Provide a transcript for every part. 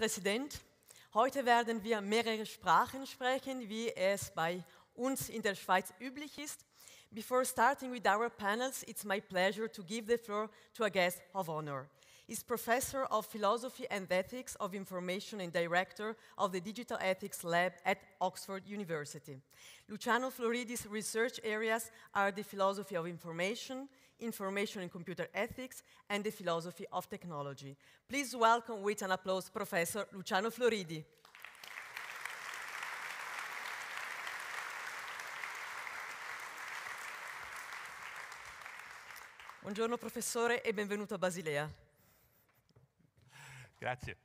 Präsident. Heute werden wir mehrere Sprachen sprechen, wie es bei uns in der Schweiz üblich ist. Before starting with our panels, it's my pleasure to give the floor to a guest of honor. He's professor of philosophy and ethics of information and director of the Digital Ethics Lab at Oxford University. Luciano Floridi's research areas are the philosophy of information, information and computer ethics, and the philosophy of technology. Please welcome with an applause Professor Luciano Floridi. Buongiorno professore e benvenuto a Basilea. Grazie.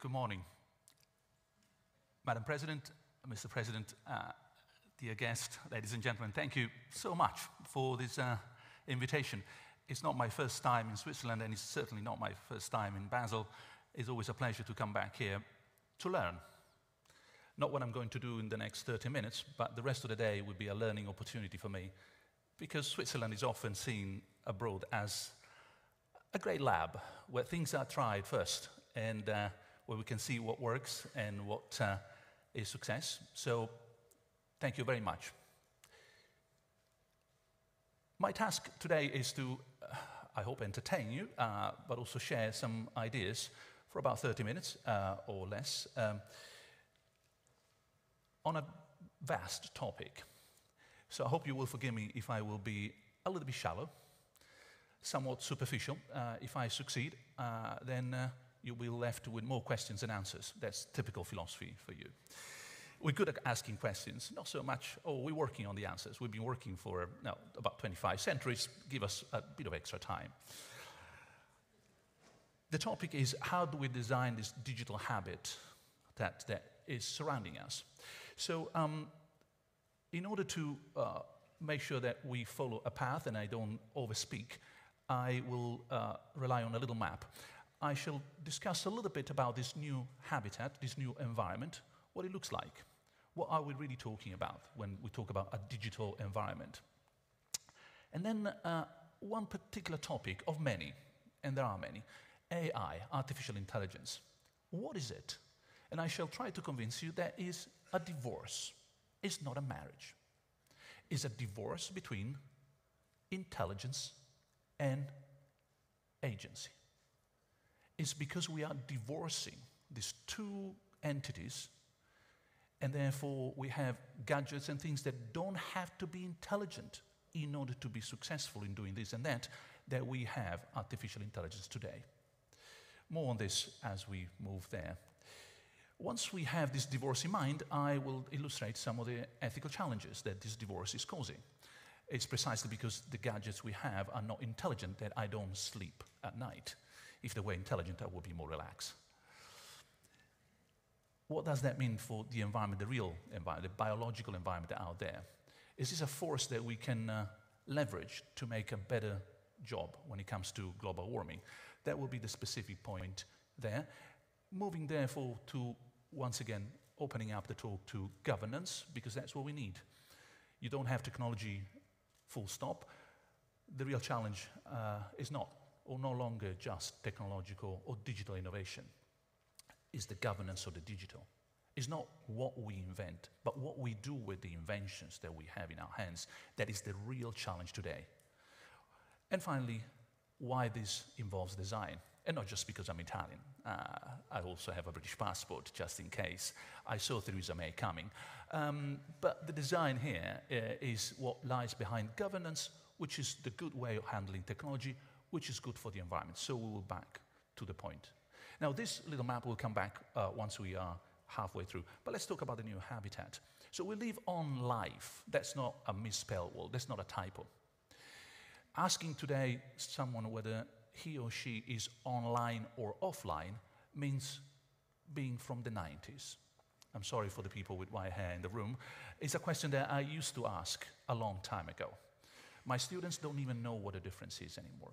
Good morning. Madam President, Mr. President, uh, dear guest, ladies and gentlemen, thank you so much for this uh, invitation. It's not my first time in Switzerland, and it's certainly not my first time in Basel. It's always a pleasure to come back here to learn. Not what I'm going to do in the next 30 minutes, but the rest of the day will be a learning opportunity for me, because Switzerland is often seen abroad as a great lab where things are tried first and uh, where we can see what works and what uh, is success. So, thank you very much. My task today is to, uh, I hope, entertain you, uh, but also share some ideas for about 30 minutes uh, or less um, on a vast topic. So, I hope you will forgive me if I will be a little bit shallow, somewhat superficial. Uh, if I succeed, uh, then you'll be left with more questions than answers. That's typical philosophy for you. We're good at asking questions, not so much, oh, we're working on the answers. We've been working for no, about 25 centuries. Give us a bit of extra time. The topic is how do we design this digital habitat that, that is surrounding us? So, um, in order to uh, make sure that we follow a path and I don't overspeak, I will uh, rely on a little map. I shall discuss a little bit about this new habitat, this new environment, what it looks like. What are we really talking about when we talk about a digital environment? And then uh, one particular topic of many, and there are many, AI, artificial intelligence. What is it? And I shall try to convince you that is a divorce. It's not a marriage. It's a divorce between intelligence and agency is because we are divorcing these two entities, and therefore we have gadgets and things that don't have to be intelligent in order to be successful in doing this and that, that we have artificial intelligence today. More on this as we move there. Once we have this divorce in mind, I will illustrate some of the ethical challenges that this divorce is causing. It's precisely because the gadgets we have are not intelligent that I don't sleep at night. If they were intelligent, I would be more relaxed. What does that mean for the environment, the real environment, the biological environment out there? Is this a force that we can uh, leverage to make a better job when it comes to global warming? That will be the specific point there. Moving, therefore, to once again opening up the talk to governance, because that's what we need. You don't have technology full stop. The real challenge uh, is not or no longer just technological or digital innovation. Is the governance of the digital. It's not what we invent, but what we do with the inventions that we have in our hands that is the real challenge today. And finally, why this involves design. And not just because I'm Italian. Uh, I also have a British passport, just in case. I saw Theresa May coming. Um, but the design here uh, is what lies behind governance, which is the good way of handling technology, which is good for the environment. So we will back to the point. Now, this little map will come back uh, once we are halfway through. But let's talk about the new habitat. So we live onlife. That's not a misspelled word. That's not a typo. Asking today someone whether he or she is online or offline means being from the 90s. I'm sorry for the people with white hair in the room. It's a question that I used to ask a long time ago. My students don't even know what the difference is anymore.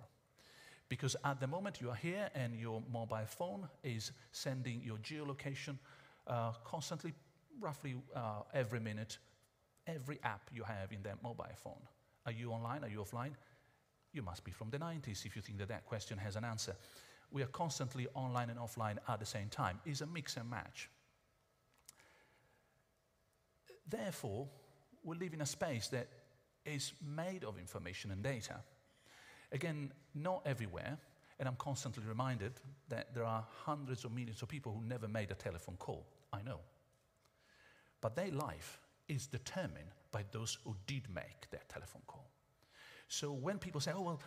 Because at the moment you are here and your mobile phone is sending your geolocation uh, constantly, roughly uh, every minute, every app you have in that mobile phone. Are you online? Are you offline? You must be from the 90s if you think that that question has an answer. We are constantly online and offline at the same time. It's a mix and match. Therefore, we live in a space that is made of information and data. Again, not everywhere, and I'm constantly reminded that there are hundreds of millions of people who never made a telephone call. I know. But their life is determined by those who did make that telephone call. So when people say, oh, well,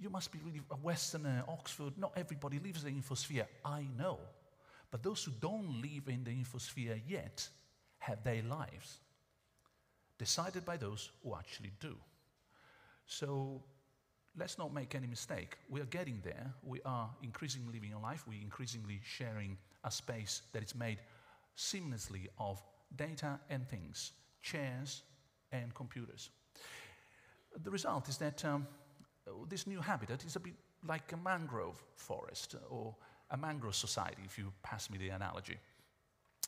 you must be really a Westerner, Oxford, not everybody lives in the infosphere. I know. But those who don't live in the infosphere yet have their lives decided by those who actually do. So let's not make any mistake. We are getting there. We are increasingly living a life. We're increasingly sharing a space that is made seamlessly of data and things, chairs and computers. The result is that um, this new habitat is a bit like a mangrove forest or a mangrove society, if you pass me the analogy.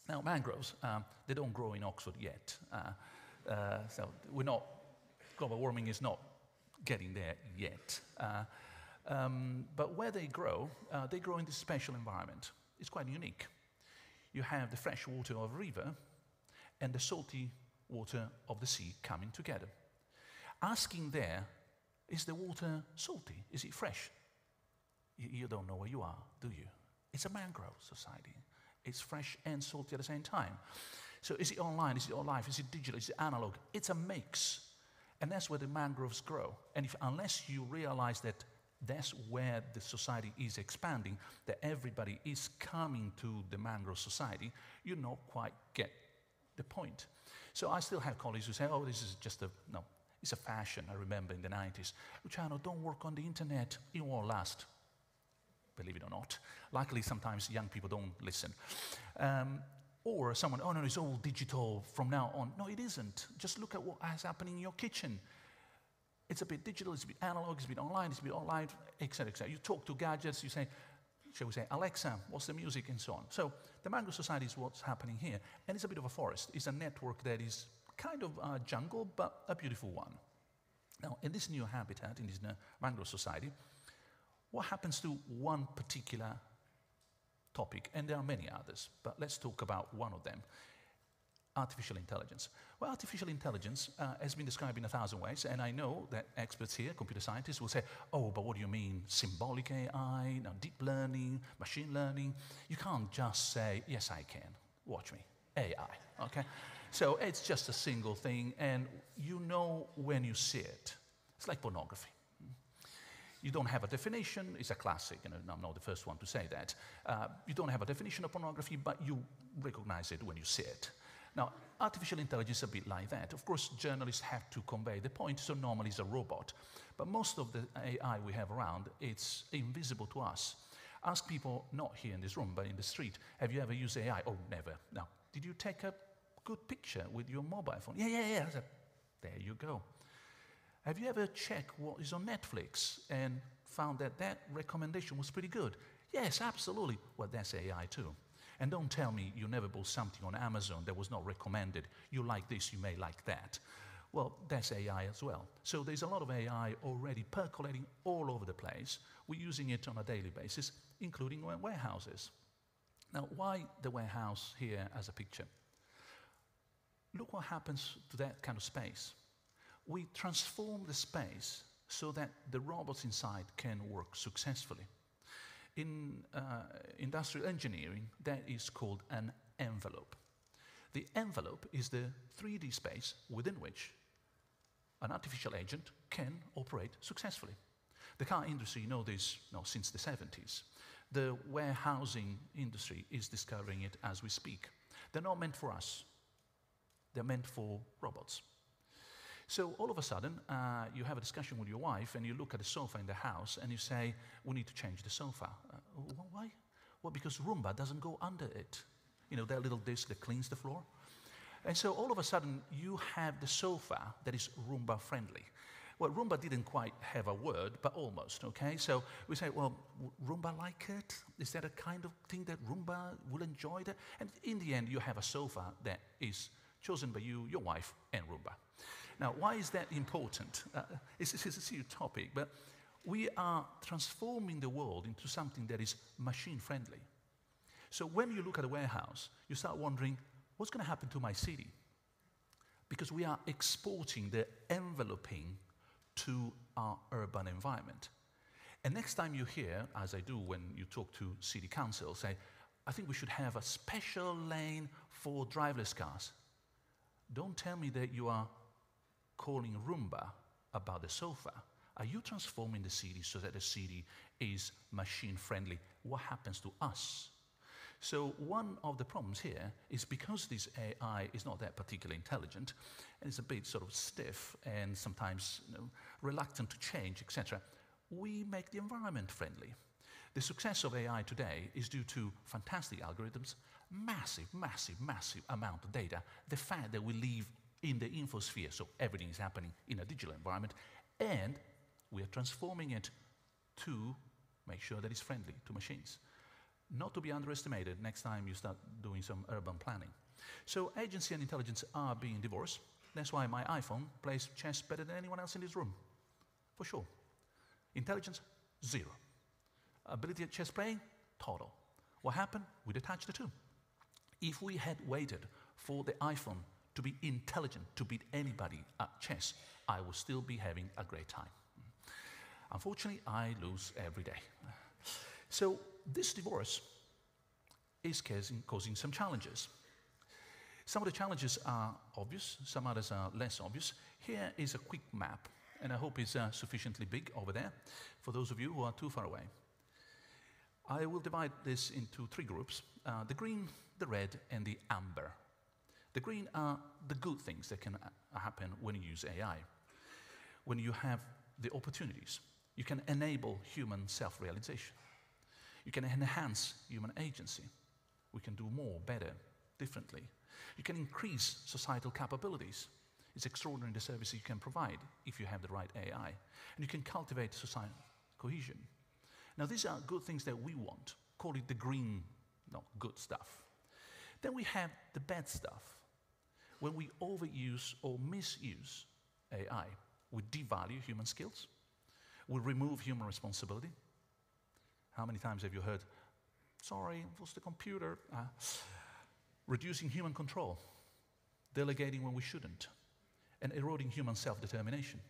Now, mangroves, um, they don't grow in Oxford yet. Uh, uh, so we're not, global warming is not getting there yet. Uh, um, but where they grow, uh, they grow in this special environment. It's quite unique. You have the fresh water of a river and the salty water of the sea coming together. Asking there, is the water salty? Is it fresh? You, you don't know where you are, do you? It's a mangrove society. It's fresh and salty at the same time. So is it online? Is it live? Is it digital? Is it analog? It's a mix. And that's where the mangroves grow. And if, unless you realize that that's where the society is expanding, that everybody is coming to the mangrove society, you not quite get the point. So I still have colleagues who say, oh, this is just a, no, it's a fashion. I remember in the 90s. Luciano, don't work on the internet. It won't last. Believe it or not. Luckily, sometimes young people don't listen. Um, or someone, oh no, it's all digital from now on. No, it isn't. Just look at what has happened in your kitchen. It's a bit digital, it's a bit analog, it's a bit online, it's a bit online, etc., etc. You talk to gadgets, you say, shall we say, Alexa, what's the music, and so on. So the Mangrove Society is what's happening here. And it's a bit of a forest. It's a network that is kind of a jungle, but a beautiful one. Now, in this new habitat, in this Mangrove Society, what happens to one particular topic, and there are many others, but let's talk about one of them artificial intelligence. Well, artificial intelligence uh, has been described in a thousand ways, and I know that experts here, computer scientists, will say, oh, but what do you mean? Symbolic AI, no, deep learning, machine learning? You can't just say, yes, I can. Watch me. AI, okay? so it's just a single thing, and you know when you see it. It's like pornography. You don't have a definition, it's a classic, and I'm not the first one to say that. Uh, you don't have a definition of pornography, but you recognize it when you see it. Now, artificial intelligence is a bit like that. Of course, journalists have to convey the point, so normally it's a robot. But most of the AI we have around, it's invisible to us. Ask people, not here in this room, but in the street, have you ever used AI? Oh, never. Now, did you take a good picture with your mobile phone? Yeah, yeah, yeah. There you go. Have you ever checked what is on Netflix and found that that recommendation was pretty good? Yes, absolutely. Well, that's AI too. And don't tell me you never bought something on Amazon that was not recommended. You like this, you may like that. Well, that's AI as well. So there's a lot of AI already percolating all over the place. We're using it on a daily basis, including warehouses. Now, why the warehouse here as a picture? Look what happens to that kind of space we transform the space so that the robots inside can work successfully. In uh, industrial engineering, that is called an envelope. The envelope is the 3D space within which an artificial agent can operate successfully. The car industry you know this you know, since the 70s. The warehousing industry is discovering it as we speak. They're not meant for us. They're meant for robots. So all of a sudden, uh, you have a discussion with your wife and you look at the sofa in the house and you say, we need to change the sofa. Uh, why? Well, because Roomba doesn't go under it. You know, that little disc that cleans the floor. And so all of a sudden, you have the sofa that is Roomba friendly. Well, Roomba didn't quite have a word, but almost, okay? So we say, well, Roomba like it? Is that a kind of thing that Roomba will enjoy? That? And in the end, you have a sofa that is chosen by you, your wife, and Roomba. Now, why is that important? Uh, it's, it's a serious topic, but we are transforming the world into something that is machine friendly. So when you look at a warehouse, you start wondering, what's going to happen to my city? Because we are exporting the enveloping to our urban environment. And next time you hear, as I do when you talk to city council, say, I think we should have a special lane for driverless cars. Don't tell me that you are calling Roomba about the sofa. Are you transforming the city so that the city is machine friendly? What happens to us? So, one of the problems here is because this AI is not that particularly intelligent and it's a bit sort of stiff and sometimes you know, reluctant to change, etc., we make the environment friendly. The success of AI today is due to fantastic algorithms, massive, massive, massive amount of data, the fact that we live in the infosphere, so everything is happening in a digital environment, and we are transforming it to make sure that it's friendly to machines. Not to be underestimated next time you start doing some urban planning. So agency and intelligence are being divorced. That's why my iPhone plays chess better than anyone else in this room, for sure. Intelligence, zero. Ability at chess playing, total. What happened? We detached the two. If we had waited for the iPhone to be intelligent to beat anybody at chess, I would still be having a great time. Unfortunately, I lose every day. So this divorce is causing, causing some challenges. Some of the challenges are obvious, some others are less obvious. Here is a quick map, and I hope it's uh, sufficiently big over there for those of you who are too far away. I will divide this into three groups uh, the green, the red, and the amber. The green are the good things that can uh, happen when you use AI. When you have the opportunities, you can enable human self realization. You can enhance human agency. We can do more, better, differently. You can increase societal capabilities. It's extraordinary the services you can provide if you have the right AI. And you can cultivate societal cohesion. Now, these are good things that we want. Call it the green, no, good stuff. Then we have the bad stuff. When we overuse or misuse AI, we devalue human skills, we remove human responsibility. How many times have you heard, sorry, it was the computer? Uh, reducing human control, delegating when we shouldn't, and eroding human self determination.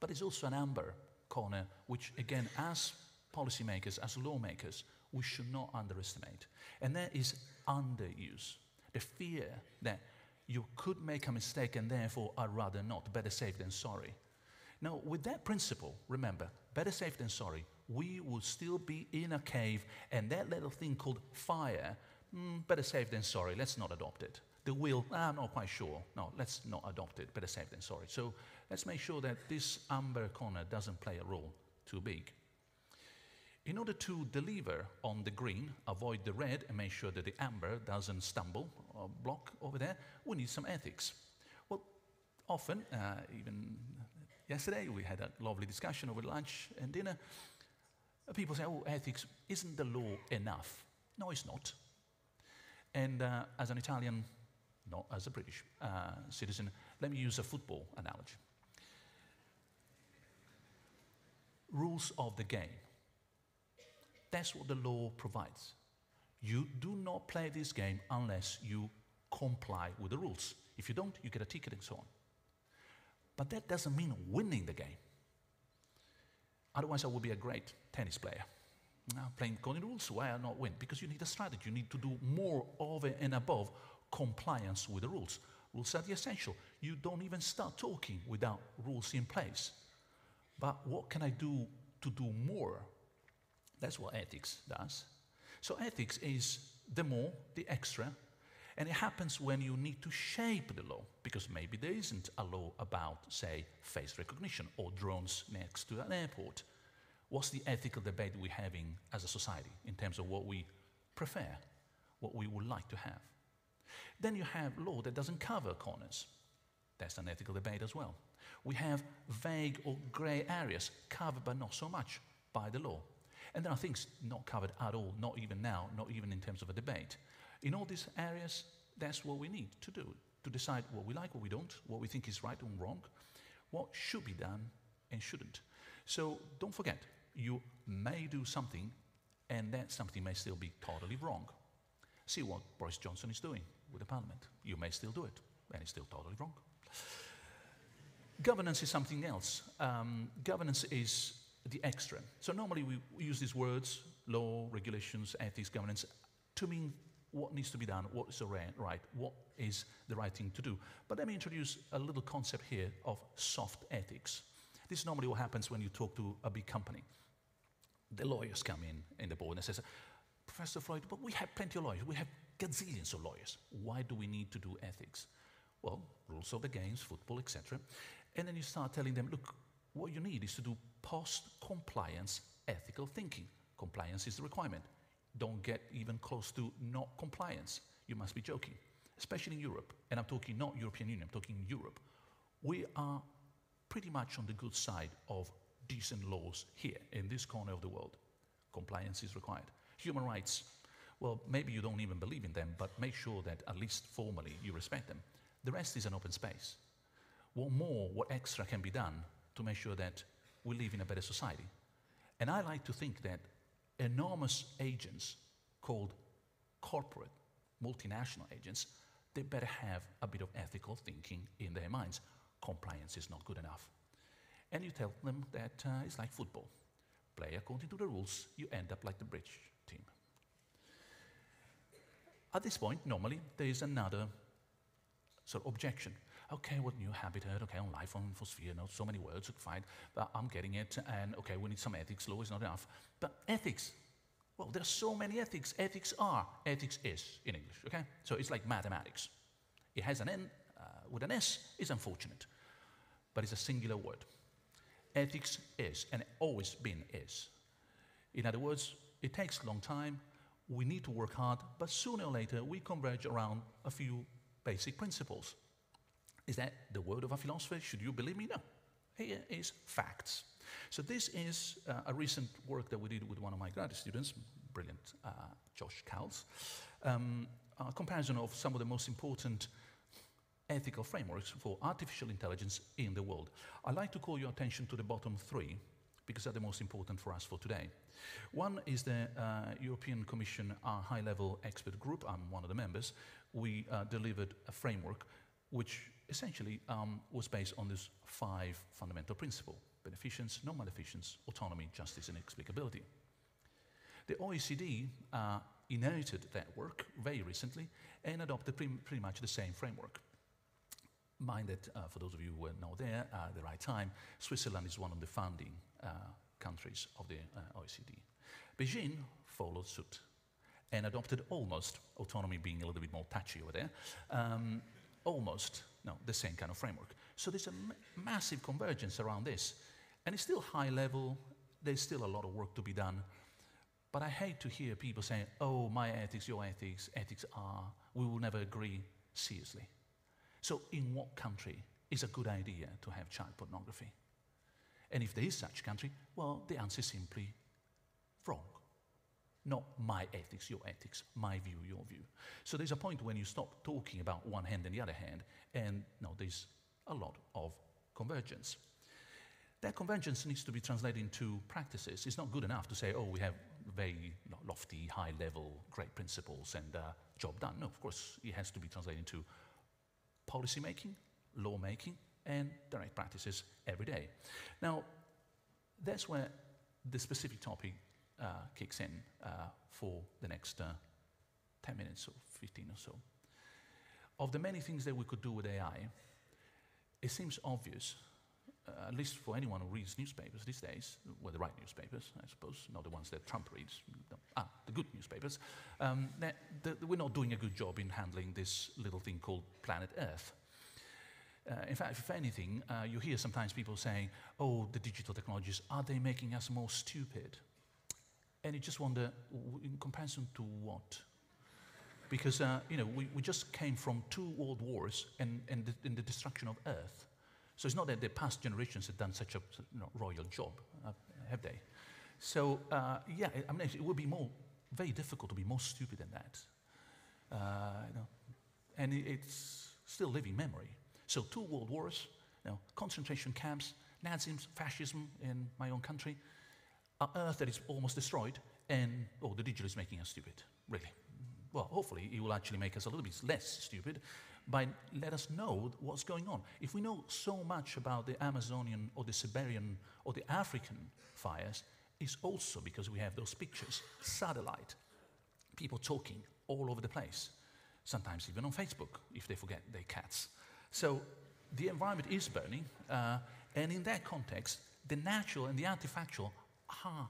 But it's also an amber corner, which, again, as policymakers, as lawmakers, we should not underestimate. And that is underuse. The fear that you could make a mistake and therefore I'd rather not, better safe than sorry. Now, with that principle, remember, better safe than sorry, we will still be in a cave, and that little thing called fire, mm, better safe than sorry, let's not adopt it. The will, ah, I'm not quite sure. No, let's not adopt it, better safe than sorry. So let's make sure that this amber corner doesn't play a role too big. In order to deliver on the green, avoid the red, and make sure that the amber doesn't stumble or block over there, we need some ethics. Well, often, uh, even yesterday, we had a lovely discussion over lunch and dinner. Uh, people say, oh, ethics, isn't the law enough? No, it's not. And uh, as an Italian, not as a British uh, citizen, let me use a football analogy. Rules of the game that's what the law provides. You do not play this game unless you comply with the rules. If you don't, you get a ticket and so on. But that doesn't mean winning the game. Otherwise, I would be a great tennis player. Now, playing according to rules, why I not win? Because you need a strategy. You need to do more over and above compliance with the rules. Rules are the essential. You don't even start talking without rules in place. But what can I do to do more that's what ethics does. So ethics is the more, the extra, and it happens when you need to shape the law, because maybe there isn't a law about, say, face recognition or drones next to an airport. What's the ethical debate we're having as a society in terms of what we prefer, what we would like to have? Then you have law that doesn't cover corners. That's an ethical debate as well. We have vague or grey areas covered but not so much by the law. And there are things not covered at all, not even now, not even in terms of a debate. In all these areas, that's what we need to do to decide what we like, what we don't, what we think is right and wrong, what should be done and shouldn't. So don't forget, you may do something and that something may still be totally wrong. See what Boris Johnson is doing with the parliament. You may still do it, and it's still totally wrong. Governance is something else. Um, governance is the extra. So normally we use these words, law, regulations, ethics, governance, to mean what needs to be done, what is the right, what is the right thing to do. But let me introduce a little concept here of soft ethics. This is normally what happens when you talk to a big company. The lawyers come in in the board and say, Professor Floridi, but we have plenty of lawyers. We have gazillions of lawyers. Why do we need to do ethics? Well, rules of the games, football, etc. And then you start telling them, look, what you need is to do post-compliance ethical thinking. Compliance is the requirement. Don't get even close to not compliance. You must be joking. Especially in Europe, and I'm talking not European Union, I'm talking Europe. We are pretty much on the good side of decent laws here in this corner of the world. Compliance is required. Human rights, well, maybe you don't even believe in them, but make sure that at least formally you respect them. The rest is an open space. What more, what extra can be done to make sure that we live in a better society? And I like to think that enormous agents called corporate, multinational agents, they better have a bit of ethical thinking in their minds. Compliance is not good enough. And you tell them that uh, it's like football. Play according to the rules, you end up like the British team. At this point, normally, there is another sort of objection. Okay, what new habitat? Okay, onlife on phosphere, not so many words, fine, but I'm getting it. And okay, we need some ethics. Law is not enough. But ethics, well, there are so many ethics. Ethics are, ethics is in English, okay? So it's like mathematics. It has an N uh, with an S, it's unfortunate, but it's a singular word. Ethics is, and always been is. In other words, it takes a long time, we need to work hard, but sooner or later we converge around a few basic principles. Is that the word of a philosopher? Should you believe me? No. Here is facts. So this is uh, a recent work that we did with one of my graduate students, brilliant uh, Josh Cowls, um, a comparison of some of the most important ethical frameworks for artificial intelligence in the world. I'd like to call your attention to the bottom three because they're the most important for us for today. One is the uh, European Commission our high-level expert group. I'm one of the members. We uh, delivered a framework which essentially um, was based on these five fundamental principles: beneficence, non-maleficence, autonomy, justice, and explicability. The OECD uh, inherited that work very recently and adopted pre pretty much the same framework mind that, uh, for those of you who were not there uh, at the right time, Switzerland is one of the founding uh, countries of the uh, OECD. Beijing followed suit and adopted almost, autonomy being a little bit more touchy over there, um, almost, no, the same kind of framework. So there's a massive convergence around this. And it's still high level, there's still a lot of work to be done. But I hate to hear people saying, oh, my ethics, your ethics, ethics are, we will never agree seriously. So, in what country is a good idea to have child pornography? And if there is such country, well, the answer is simply wrong. Not my ethics, your ethics, my view, your view. So there's a point when you stop talking about one hand and the other hand, and no, there's a lot of convergence. That convergence needs to be translated into practices. It's not good enough to say, oh, we have very lofty, high level, great principles and uh, job done. No, of course, it has to be translated into policy making, law making, and direct practices every day. Now, that's where the specific topic uh, kicks in uh, for the next uh, 10 minutes or 15 or so. Of the many things that we could do with AI, it seems obvious, uh, at least for anyone who reads newspapers these days, well, the right newspapers, I suppose, not the ones that Trump reads, the, ah, the good newspapers, um, that, that we're not doing a good job in handling this little thing called planet Earth. Uh, in fact, if anything, uh, you hear sometimes people saying, oh, the digital technologies, are they making us more stupid? And you just wonder, in comparison to what? Because, uh, you know, we, we just came from two world wars and, and, the, and the destruction of Earth. So it's not that the past generations have done such a you know, royal job, uh, have they? So, uh, yeah, I mean, it would be more, very difficult to be more stupid than that. Uh, you know, and it's still living memory. So, two world wars, you know, concentration camps, Nazism, fascism in my own country, an Earth that is almost destroyed, and oh, the digital is making us stupid, really. Well, hopefully, it will actually make us a little bit less stupid by let us know what's going on. If we know so much about the Amazonian or the Siberian or the African fires, it's also because we have those pictures, satellite, people talking all over the place, sometimes even on Facebook if they forget their cats. So the environment is burning, uh, and in that context, the natural and the artifactual are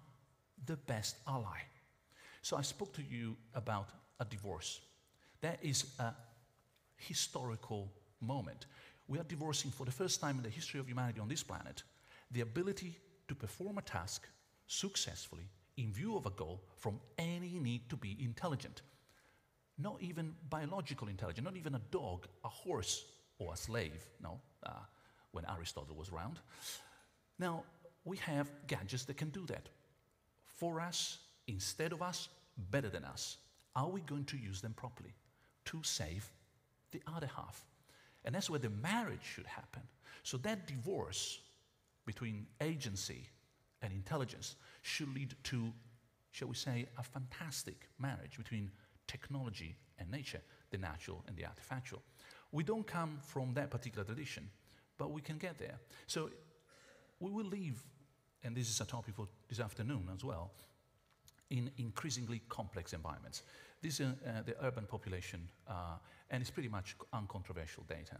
the best ally. So I spoke to you about a divorce. That is a historical moment. We are divorcing for the first time in the history of humanity on this planet the ability to perform a task successfully in view of a goal from any need to be intelligent. Not even biological intelligence, not even a dog, a horse, or a slave, no, uh, when Aristotle was around. Now, we have gadgets that can do that. For us, instead of us, better than us. Are we going to use them properly to save the other half? And that's where the marriage should happen. So that divorce between agency and intelligence should lead to, shall we say, a fantastic marriage between technology and nature, the natural and the artifactual. We don't come from that particular tradition, but we can get there. So we will live, and this is a topic for this afternoon as well, in increasingly complex environments. This is uh, the urban population, uh, and it's pretty much uncontroversial data.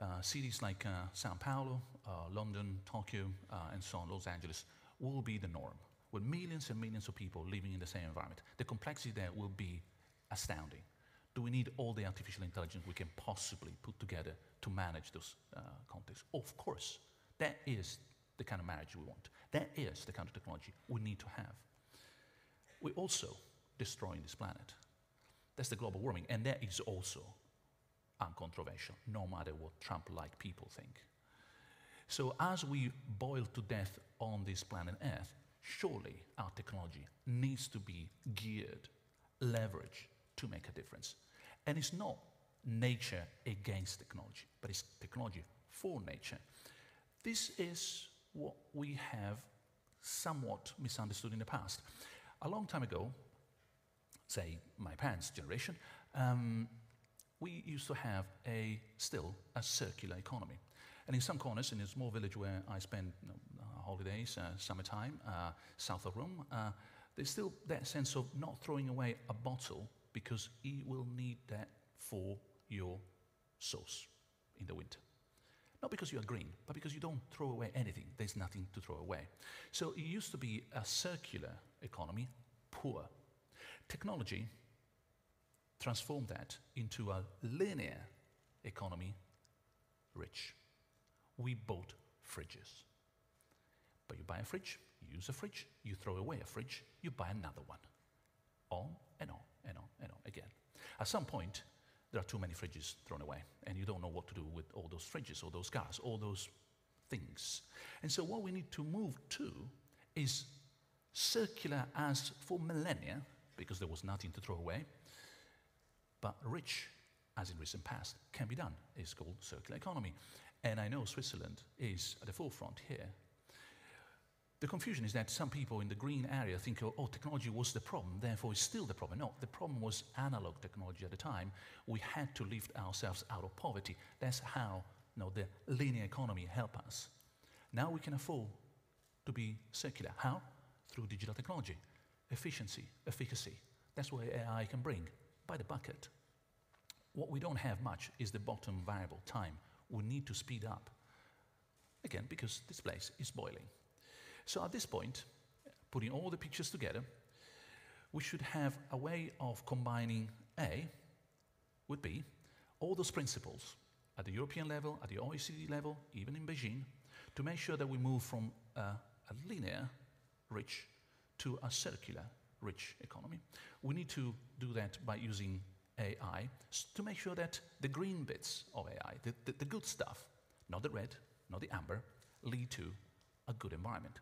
Uh, cities like uh, Sao Paulo, uh, London, Tokyo, uh, and so on, Los Angeles, will be the norm, with millions and millions of people living in the same environment. The complexity there will be astounding. Do we need all the artificial intelligence we can possibly put together to manage those contexts? Of course. That is the kind of marriage we want. That is the kind of technology we need to have we're also destroying this planet. That's the global warming, and that is also uncontroversial, no matter what Trump like people think. So, as we boil to death on this planet Earth, surely our technology needs to be geared, leveraged to make a difference. And it's not nature against technology, but it's technology for nature. This is what we have somewhat misunderstood in the past. A long time ago, say my parents' generation, um, we used to have a still a circular economy. And in some corners, in a small village where I spend you know, holidays, uh, summertime, uh, south of Rome, uh, there's still that sense of not throwing away a bottle because you will need that for your sauce in the winter. Not because you are green, but because you don't throw away anything. There's nothing to throw away. So it used to be a circular economy, poor. Technology transformed that into a linear economy, rich. We bought fridges. But you buy a fridge, you use a fridge, you throw away a fridge, you buy another one. On and on and on and on again. At some point, there are too many fridges thrown away, and you don't know what to do with all those fridges, all those cars, all those things. And so, what we need to move to is circular as for millennia, because there was nothing to throw away, but rich as in recent past can be done. It's called circular economy. And I know Switzerland is at the forefront here the confusion is that some people in the green area think, oh, oh, technology was the problem, therefore it's still the problem. No, the problem was analog technology at the time. We had to lift ourselves out of poverty. That's how you know, the linear economy helped us. Now we can afford to be circular. How? Through digital technology, efficiency, efficacy. That's what AI can bring by the bucket. What we don't have much is the bottom variable, time. We need to speed up. Again, because this place is boiling. So at this point, putting all the pictures together, we should have a way of combining A with B, all those principles at the European level, at the OECD level, even in Beijing, to make sure that we move from a, a linear rich to a circular rich economy. We need to do that by using AI to make sure that the green bits of AI, the, the, the good stuff, not the red, not the amber, lead to a good environment.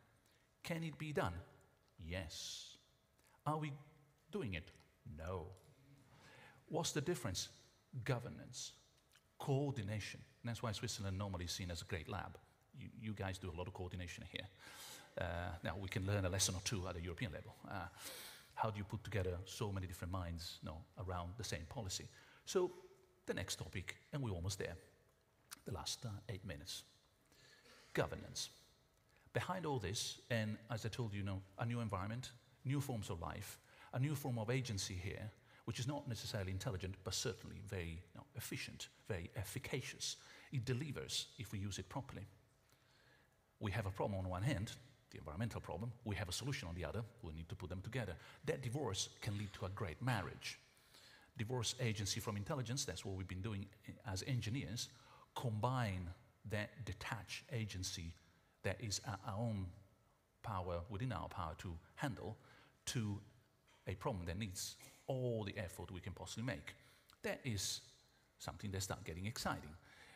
Can it be done? Yes. Are we doing it? No. What's the difference? Governance. coordination. And that's why Switzerland normally is seen as a great lab. You, you guys do a lot of coordination here. Uh, now, we can learn a lesson or two at a European level. Uh, how do you put together so many different minds you know, around the same policy? So, the next topic, and we're almost there, the last uh, eight minutes governance. Behind all this, and as I told you, you know, a new environment, new forms of life, a new form of agency here, which is not necessarily intelligent, but certainly very you know, efficient, very efficacious. It delivers if we use it properly. We have a problem on one hand, the environmental problem. We have a solution on the other. We need to put them together. That divorce can lead to a great marriage. Divorce agency from intelligence, that's what we've been doing as engineers, combine that detached agency that is our own power, within our power to handle, to a problem that needs all the effort we can possibly make. That is something that starts getting exciting.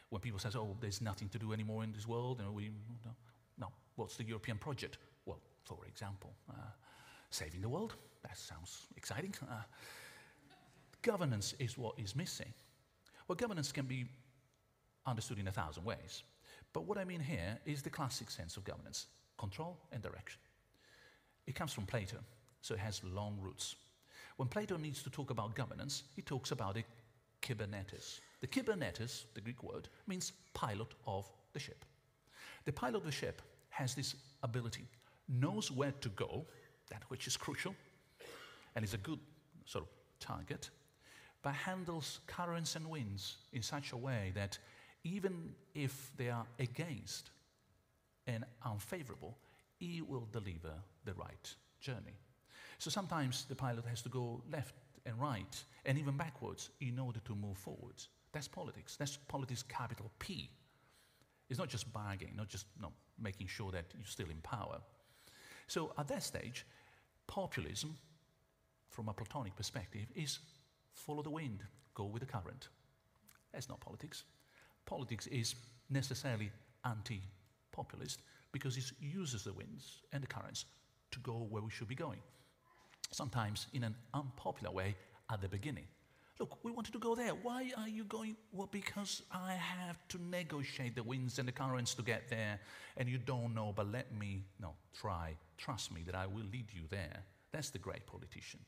When people say, oh, there's nothing to do anymore in this world, and we, no, no. what's the European project? Well, for example, uh, saving the world, that sounds exciting. Uh, governance is what is missing. Well, governance can be understood in a thousand ways. But what I mean here is the classic sense of governance control and direction. It comes from Plato, so it has long roots. When Plato needs to talk about governance, he talks about a kybernetes. The kybernetes, the Greek word, means pilot of the ship. The pilot of the ship has this ability, knows where to go, that which is crucial, and is a good sort of target, but handles currents and winds in such a way that even if they are against and unfavorable, he will deliver the right journey. So sometimes the pilot has to go left and right and even backwards in order to move forwards. That's politics. That's politics, capital P. It's not just bargaining, not just no, making sure that you're still in power. So at that stage, populism, from a Platonic perspective, is follow the wind, go with the current. That's not politics. Politics is necessarily anti populist because it uses the winds and the currents to go where we should be going sometimes in an unpopular way at the beginning. Look, we wanted to go there. Why are you going? Well, because I have to negotiate the winds and the currents to get there, and you don't know, but let me, no, try. Trust me that I will lead you there. That's the great politician.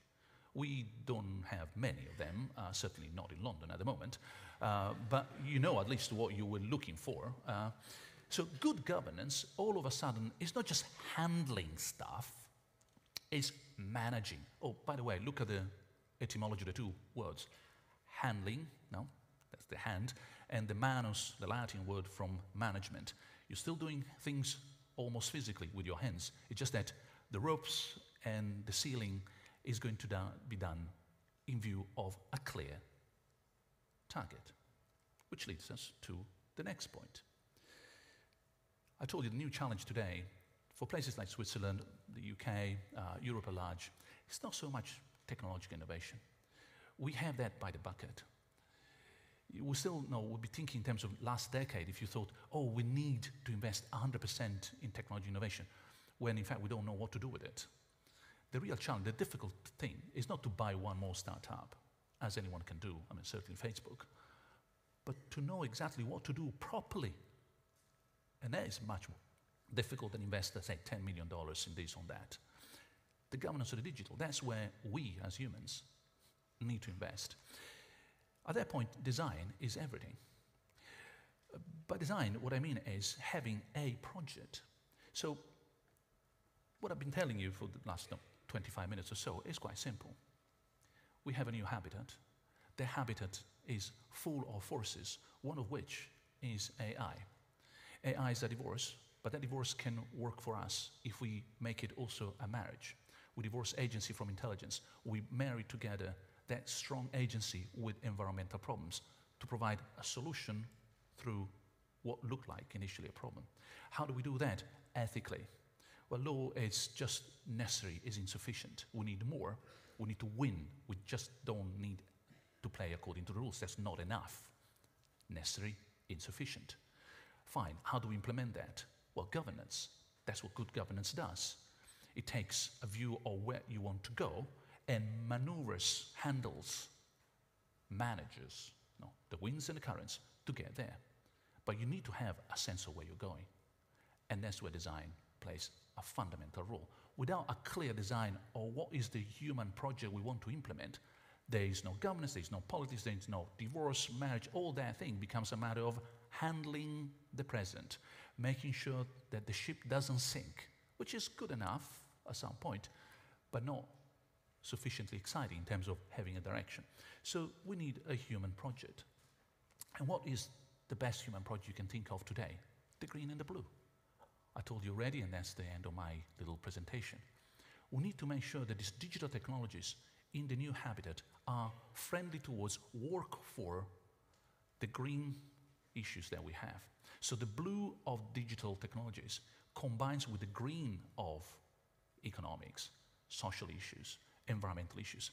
We don't have many of them, uh, certainly not in London at the moment, uh, but you know at least what you were looking for. Uh, so, good governance all of a sudden is not just handling stuff, it's managing. Oh, by the way, look at the etymology of the two words handling, no, that's the hand, and the manus, the Latin word from management. You're still doing things almost physically with your hands. It's just that the ropes and the ceiling is going to be done in view of a clear target, which leads us to the next point. I told you the new challenge today for places like Switzerland, the UK, uh, Europe at large, it's not so much technological innovation. We have that by the bucket. We still know, we'll be thinking in terms of last decade if you thought, oh, we need to invest 100% in technology innovation, when in fact we don't know what to do with it. The real challenge, the difficult thing, is not to buy one more startup, as anyone can do, I mean, certainly Facebook, but to know exactly what to do properly. And that is much more difficult than invest, say, $10 million in this or that the governance of the digital. That's where we as humans need to invest. At that point, design is everything. By design, what I mean is having a project. So, what I've been telling you for the last no, 25 minutes or so is quite simple. We have a new habitat. The habitat is full of forces, one of which is AI. AI is a divorce, but that divorce can work for us if we make it also a marriage we divorce agency from intelligence. We marry together that strong agency with environmental problems to provide a solution through what looked like initially a problem. How do we do that? Ethically. Well, law is just necessary, is insufficient. We need more. We need to win. We just don't need to play according to the rules. That's not enough. Necessary, insufficient. Fine. How do we implement that? Well, governance. That's what good governance does. It takes a view of where you want to go and maneuvers, handles, manages no, the winds and the currents to get there. But you need to have a sense of where you're going. And that's where design plays a fundamental role. Without a clear design of what is the human project we want to implement, there is no governance, there is no politics, there is no divorce, marriage, all that thing becomes a matter of handling the present, making sure that the ship doesn't sink, which is good enough at some point, but not sufficiently exciting in terms of having a direction. So we need a human project. And what is the best human project you can think of today? The green and the blue. I told you already, and that's the end of my little presentation. We need to make sure that these digital technologies in the new habitat are friendly towards work for the green issues that we have. So the blue of digital technologies combines with the green of economics, social issues, environmental issues,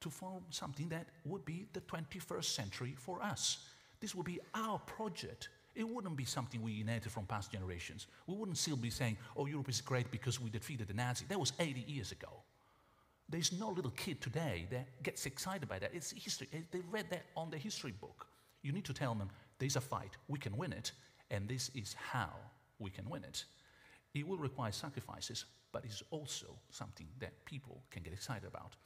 to form something that would be the 21st century for us. This would be our project. It wouldn't be something we inherited from past generations. We wouldn't still be saying, oh, Europe is great because we defeated the Nazis. That was 80 years ago. There's no little kid today that gets excited by that. It's history. They read that on the history book. You need to tell them there's a fight, we can win it, and this is how we can win it. It will require sacrifices, but it's also something that people can get excited about.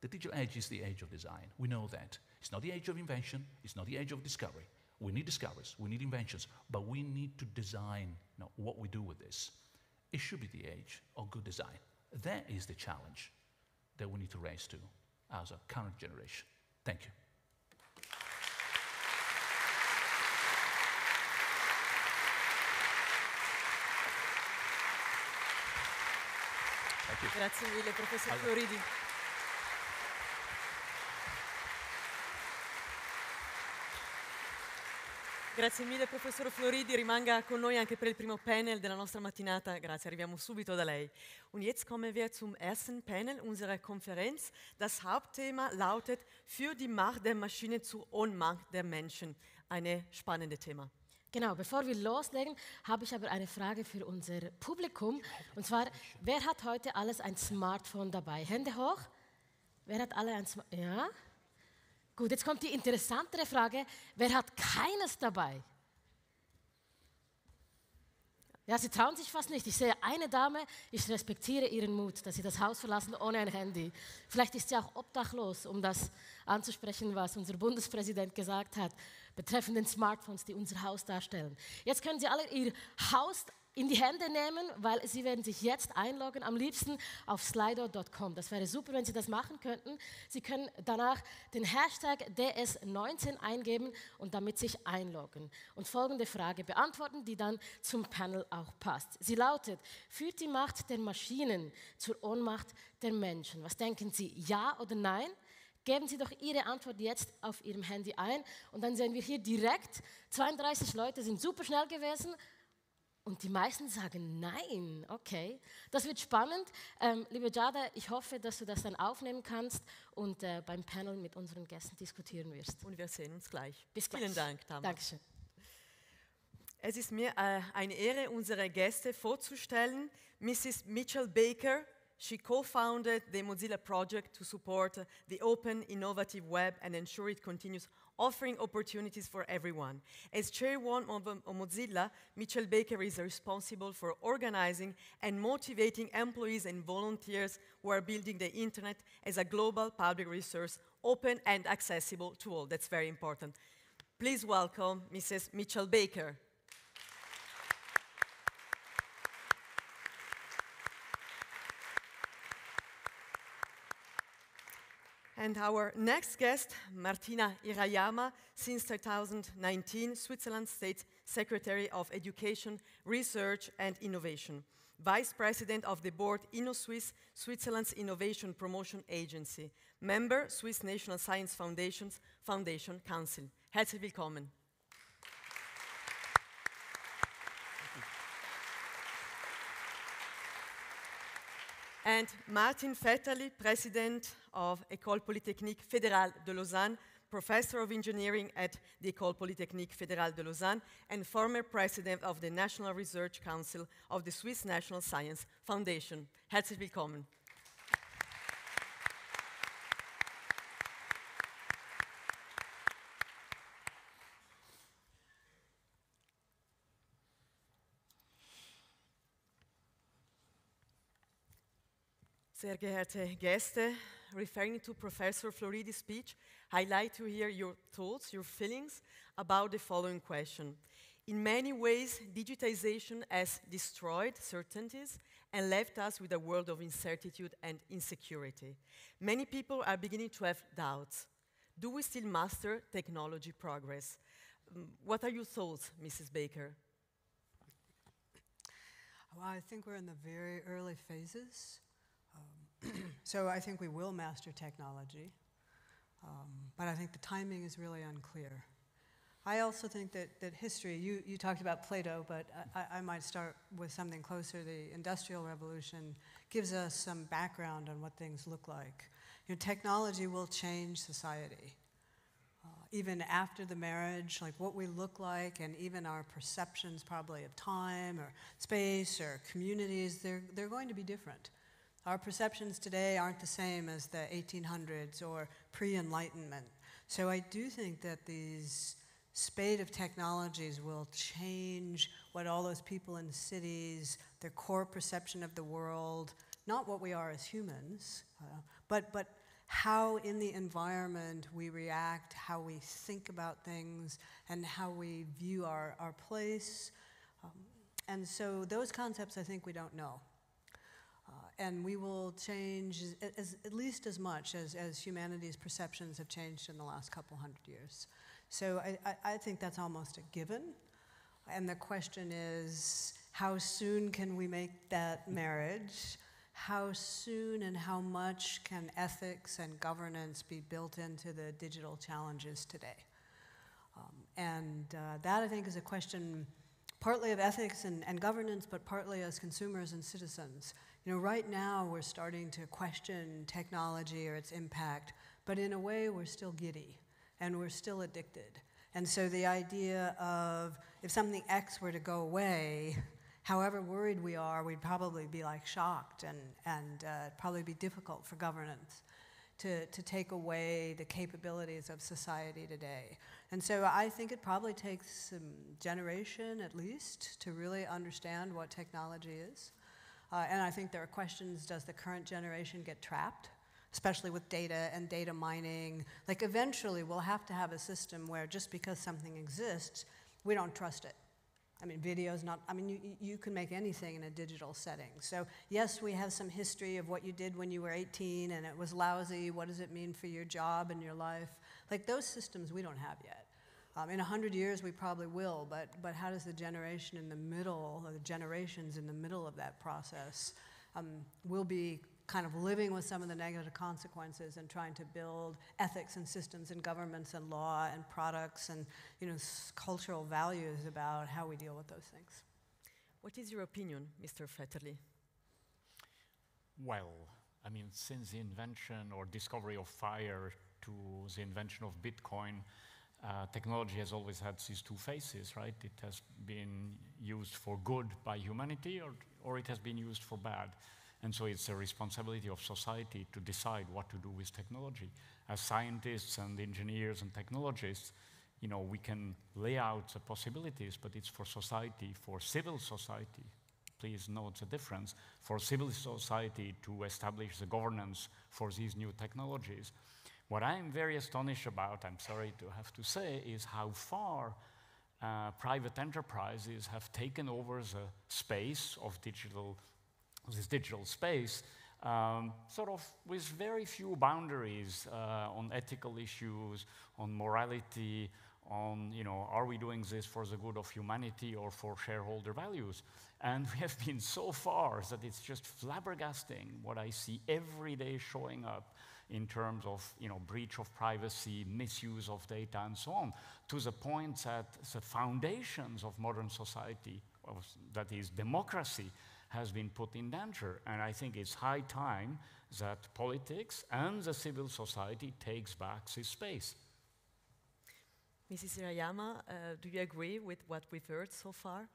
The digital age is the age of design. We know that. It's not the age of invention, it's not the age of discovery. We need discoveries, we need inventions, but we need to design you know, what we do with this. It should be the age of good design. That is the challenge that we need to raise to as a current generation. Thank you. Thank you. Grazie mille, professor. Floridi. Grazie mille, professor Floridi. Rimanga con noi anche per il primo panel della nostra mattinata. Grazie, arriviamo subito da lei. Und jetzt kommen wir zum ersten Panel unserer Konferenz. Das Hauptthema lautet Für die Macht der Maschine zur Ohnmacht der Menschen. Ein spannendes Thema. Genau, bevor wir loslegen, habe ich aber eine Frage für unser Publikum. Und zwar, wer hat heute alles ein Smartphone dabei? Hände hoch. Wer hat alle ein Smartphone? Ja? Gut, jetzt kommt die interessantere Frage. Wer hat keines dabei? Ja, sie trauen sich fast nicht. Ich sehe eine Dame, ich respektiere ihren Mut, dass sie das Haus verlassen ohne ein Handy. Vielleicht ist sie auch obdachlos, um das anzusprechen, was unser Bundespräsident gesagt hat, betreffend den Smartphones, die unser Haus darstellen. Jetzt können Sie alle Ihr Haus in die Hände nehmen, weil Sie werden sich jetzt einloggen, am liebsten auf slido.com. Das wäre super, wenn Sie das machen könnten. Sie können danach den Hashtag DS19 eingeben und damit sich einloggen und folgende Frage beantworten, die dann zum Panel auch passt. Sie lautet, führt die Macht der Maschinen zur Ohnmacht der Menschen? Was denken Sie, ja oder nein? Geben Sie doch Ihre Antwort jetzt auf Ihrem Handy ein und dann sehen wir hier direkt, 32 Leute sind super schnell gewesen und die meisten sagen nein. Okay, das wird spannend. Ähm, liebe Jada, ich hoffe, dass du das dann aufnehmen kannst und äh, beim Panel mit unseren Gästen diskutieren wirst. Und wir sehen uns gleich. Bis gleich. Vielen Dank, Tamara. Dankeschön. Es ist mir äh, eine Ehre, unsere Gäste vorzustellen. Mrs. Mitchell Baker, she co-founded the Mozilla project to support the open, innovative web and ensure it continues offering opportunities for everyone. As chairwoman of, Mozilla, Mitchell Baker is responsible for organizing and motivating employees and volunteers who are building the internet as a global public resource, open and accessible to all. That's very important. Please welcome Mrs. Mitchell Baker. And our next guest, Martina Hirayama, since 2019, Switzerland State Secretary of Education, Research and Innovation, Vice President of the Board Innosuisse, Switzerland's Innovation Promotion Agency, Member Swiss National Science Foundation's Foundation Council. Herzlich willkommen. And Martin Vetterli, President of École Polytechnique Fédérale de Lausanne, Professor of Engineering at the École Polytechnique Fédérale de Lausanne, and former President of the National Research Council of the Swiss National Science Foundation. Herzlich willkommen. Sehr geehrte Gäste, referring to Professor Floridi's speech, I'd like to hear your thoughts, your feelings about the following question. In many ways, digitization has destroyed certainties and left us with a world of uncertainty and insecurity. Many people are beginning to have doubts. Do we still master technology progress? Um, what are your thoughts, Mrs. Baker? Well, I think we're in the very early phases. So I think we will master technology, um, but I think the timing is really unclear. I also think that, that history, you, you talked about Plato, but I, I might start with something closer. The Industrial Revolution gives us some background on what things look like. You know, technology will change society. Uh, even after the marriage, like what we look like, and even our perceptions probably of time or space or communities, they're, they're going to be different. Our perceptions today aren't the same as the 1800s or pre Enlightenment. So I do think that these spate of technologies will change what all those people in cities, their core perception of the world, not what we are as humans, uh, but, but how in the environment we react, how we think about things, and how we view our, our place. Um, and so those concepts I think we don't know. And we will change as, at least as much as, as humanity's perceptions have changed in the last couple hundred years. So I, I, I think that's almost a given. And the question is how soon can we make that marriage? How soon and how much can ethics and governance be built into the digital challenges today? Um, and uh, that, I think, is a question partly of ethics and, and governance, but partly as consumers and citizens. You know, right now we're starting to question technology or its impact, but in a way we're still giddy and we're still addicted. And so the idea of if something X were to go away, however worried we are, we'd probably be like shocked and, and uh, probably be difficult for governance to, to take away the capabilities of society today. And so I think it probably takes some generation at least to really understand what technology is. Uh, and I think there are questions does the current generation get trapped? especially with data and data mining. Like eventually we'll have to have a system where just because something exists, we don't trust it. I mean, video's not, I mean, you, you can make anything in a digital setting. So, yes, we have some history of what you did when you were 18 and it was lousy. What does it mean for your job and your life? Like, those systems we don't have yet. Um, in 100 years, we probably will, but, but how does the generation in the middle, or the generations in the middle of that process, um, will be kind of living with some of the negative consequences and trying to build ethics and systems and governments and law and products and you know cultural values about how we deal with those things. What is your opinion, Mr. Vetterli? Well, I mean, since the invention or discovery of fire to the invention of Bitcoin, uh, technology has always had these two faces, right? It has been used for good by humanity or, or it has been used for bad. And so it's a responsibility of society to decide what to do with technology. As scientists and engineers and technologists, you know, we can lay out the possibilities, but it's for society, for civil society, please note the difference, for civil society to establish the governance for these new technologies. What I'm very astonished about, I'm sorry to have to say, is how far uh, private enterprises have taken over the space of digital this digital space, um, sort of with very few boundaries uh, on ethical issues, on morality, on, you know, are we doing this for the good of humanity or for shareholder values? And we have been so far that it's just flabbergasting what I see every day showing up in terms of, you know, breach of privacy, misuse of data, and so on, to the point that the foundations of modern society, of, that is democracy, has been put in danger. And I think it's high time that politics and the civil society takes back this space. Mrs. Hirayama, uh, do you agree with what we've heard so far?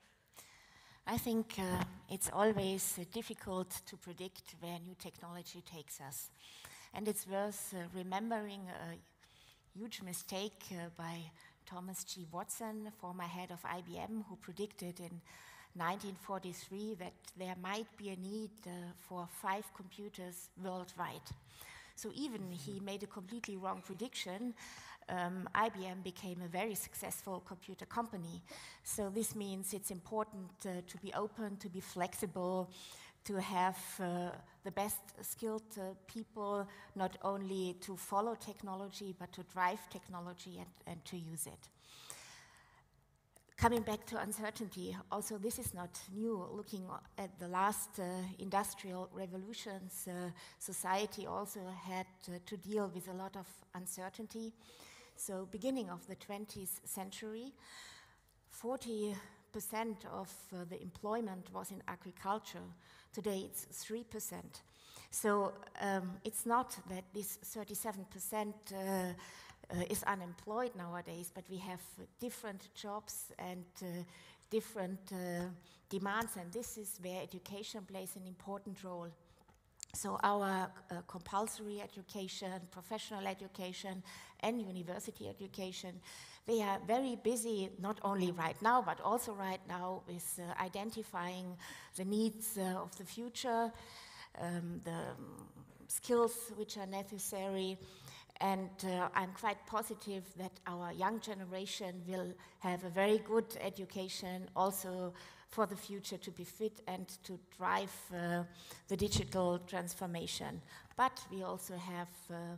I think uh, it's always uh, difficult to predict where new technology takes us. And it's worth uh, remembering a huge mistake uh, by Thomas G. Watson, former head of IBM, who predicted in 1943 that there might be a need uh, for five computers worldwide. So even he made a completely wrong prediction. Um, IBM became a very successful computer company. So this means it's important uh, to be open, to be flexible, to have uh, the best skilled uh, people, not only to follow technology, but to drive technology and, and to use it. Coming back to uncertainty, also this is not new. Looking at the last uh, industrial revolutions, uh, society also had uh, to deal with a lot of uncertainty. So, beginning of the 20th century, 40 percent of uh, the employment was in agriculture. Today it's 3%. So um, it's not that this 37% uh, uh, is unemployed nowadays, but we have different jobs and uh, different uh, demands, and this is where education plays an important role. So, our uh, compulsory education, professional education, and university education, they are very busy, not only right now, but also right now, with uh, identifying the needs uh, of the future, um, the um, skills which are necessary. And uh, I'm quite positive that our young generation will have a very good education also for the future to be fit and to drive uh, the digital transformation. But we also have uh,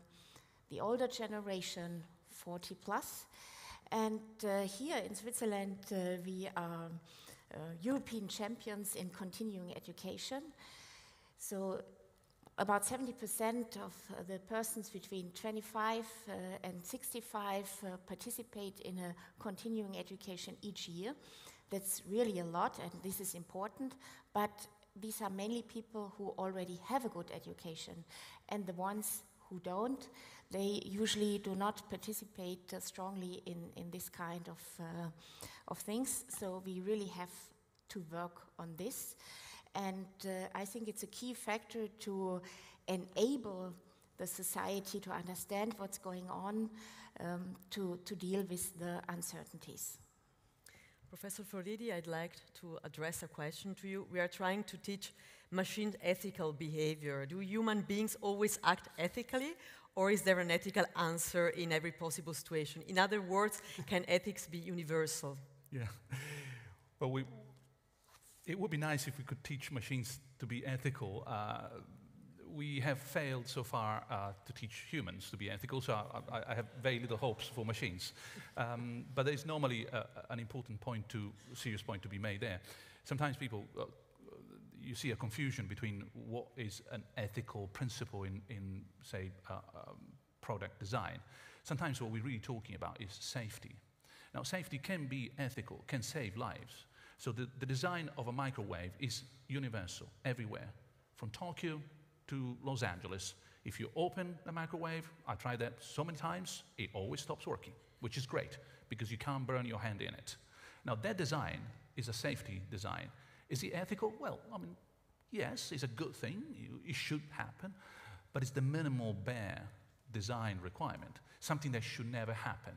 the older generation, 40 plus. And uh, here in Switzerland, uh, we are uh, European champions in continuing education. So about 70% of uh, the persons between 25 uh, and 65 uh, participate in a continuing education each year. That's really a lot, and this is important, but these are mainly people who already have a good education, and the ones who don't, they usually do not participate uh, strongly in, in this kind of, uh, of things. So we really have to work on this. And uh, I think it's a key factor to enable the society to understand what's going on, um, to, to deal with the uncertainties. Professor Floridi, I'd like to address a question to you. We are trying to teach machine ethical behavior. Do human beings always act ethically, or is there an ethical answer in every possible situation? In other words, can ethics be universal? Yeah. Well, we, it would be nice if we could teach machines to be ethical. Uh, we have failed so far uh, to teach humans to be ethical, so I, I have very little hopes for machines. Um, but there's normally a, an important point to, serious point to be made there. Sometimes people, uh, you see a confusion between what is an ethical principle in, in say, uh, um, product design. Sometimes what we're really talking about is safety. Now, safety can be ethical, can save lives. So the, the design of a microwave is universal, everywhere, from Tokyo to Los Angeles. If you open the microwave, I tried that so many times, it always stops working, which is great because you can't burn your hand in it. Now, that design is a safety design. Is it ethical? Well, I mean, yes, it's a good thing, it should happen, but it's the minimal bare design requirement, something that should never happen.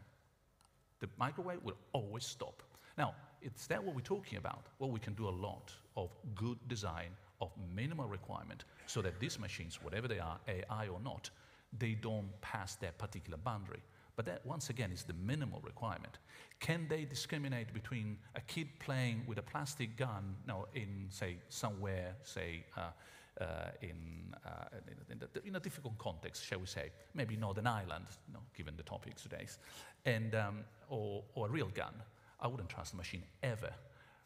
The microwave will always stop. Now, is that what we're talking about? Well, we can do a lot of good design of minimal requirement so that these machines, whatever they are, AI or not, they don't pass that particular boundary. But that, once again, is the minimal requirement. Can they discriminate between a kid playing with a plastic gun no, in, say, somewhere, say, uh, uh, in, uh, in, the, in, a difficult context, shall we say, maybe Northern Ireland, no, given the topics today, and, um, or, or a real gun? I wouldn't trust a machine ever.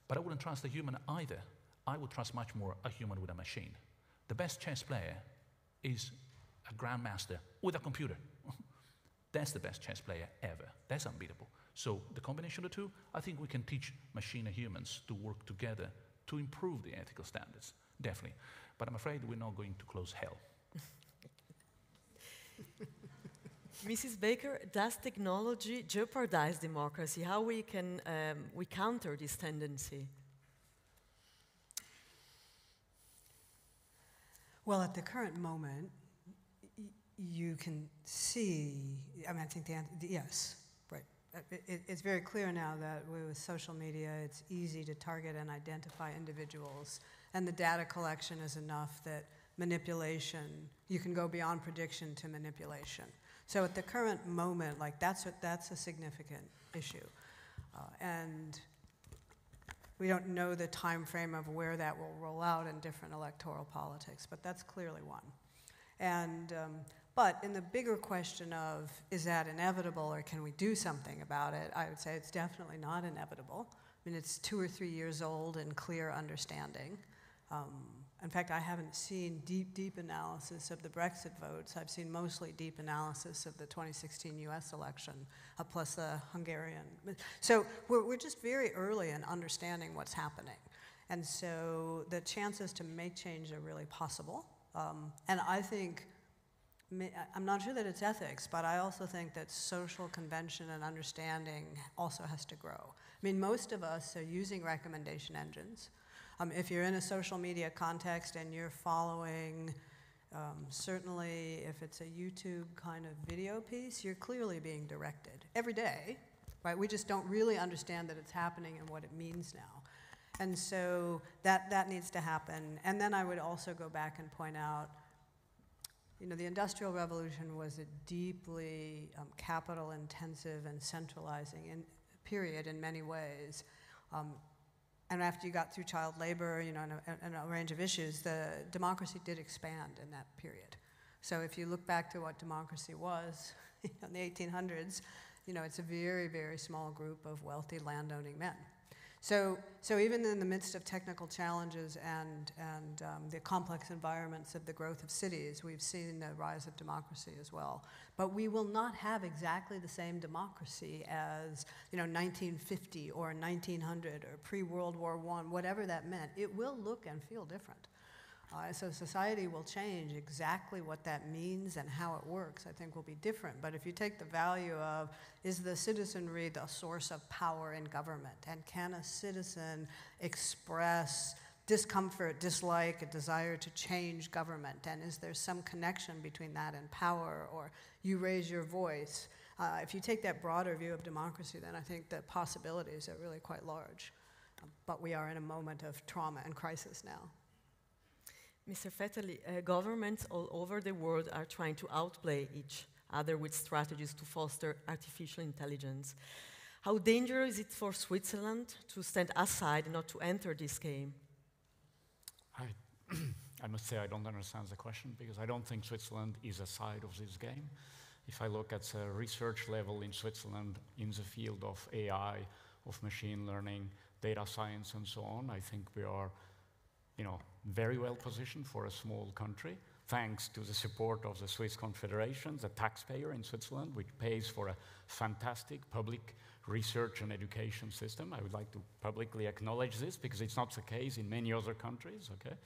But I wouldn't trust a human either. I would trust much more a human with a machine. The best chess player is a grandmaster with a computer. That's the best chess player ever. That's unbeatable. So, the combination of the two, I think we can teach machine and humans to work together to improve the ethical standards, definitely. But I'm afraid we're not going to close hell. Mrs. Baker, does technology jeopardize democracy? How we can um, we counter this tendency? Well, at the current moment, you can see. I mean, I think the answer yes, right. it, it's very clear now that with social media, it's easy to target and identify individuals, and the data collection is enough that manipulation, you can go beyond prediction to manipulation. So at the current moment, like that's a, that's a significant issue, uh, and we don't know the time frame of where that will roll out in different electoral politics, but that's clearly one. And um, but in the bigger question of is that inevitable or can we do something about it, I would say it's definitely not inevitable. I mean, it's two or three years old and clear understanding. Um, in fact, I haven't seen deep, deep analysis of the Brexit votes. I've seen mostly deep analysis of the 2016 US election, uh, plus the Hungarian. So we're, we're just very early in understanding what's happening. And so the chances to make change are really possible. Um, and I think I'm not sure that it's ethics, but I also think that social convention and understanding also has to grow. I mean, most of us are using recommendation engines. Um, if you're in a social media context and you're following, um, certainly if it's a YouTube kind of video piece, you're clearly being directed every day, right? We just don't really understand that it's happening and what it means now. And so that, that needs to happen. And then I would also go back and point out you know, the Industrial Revolution was a deeply um, capital intensive and centralizing in, period in many ways. Um, and after you got through child labor, you know, and a, and a, range of issues, the democracy did expand in that period. So if you look back to what democracy was in the 1800s, you know, it's a very, very small group of wealthy landowning men. So, so even in the midst of technical challenges and, and um, the complex environments of the growth of cities, we've seen the rise of democracy as well. But we will not have exactly the same democracy as you know 1950 or 1900 or pre-World War I, whatever that meant. It will look and feel different. Uh, so society will change. Exactly what that means and how it works, I think, will be different. But if you take the value of is the citizenry the source of power in government, and can a citizen express discomfort, dislike, a desire to change government, and is there some connection between that and power, or you raise your voice? Uh, if you take that broader view of democracy, then I think the possibilities are really quite large. but we are in a moment of trauma and crisis now. Mr. Vetterli, uh, governments all over the world are trying to outplay each other with strategies to foster artificial intelligence. How dangerous is it for Switzerland to stand aside and not to enter this game? I, I must say I don't understand the question because I don't think Switzerland is a side of this game. If I look at the research level in Switzerland in the field of AI, of machine learning, data science, and so on, I think we are you know, very well positioned for a small country, thanks to the support of the Swiss Confederation, the taxpayer in Switzerland, which pays for a fantastic public research and education system. I would like to publicly acknowledge this because it's not the case in many other countries, okay?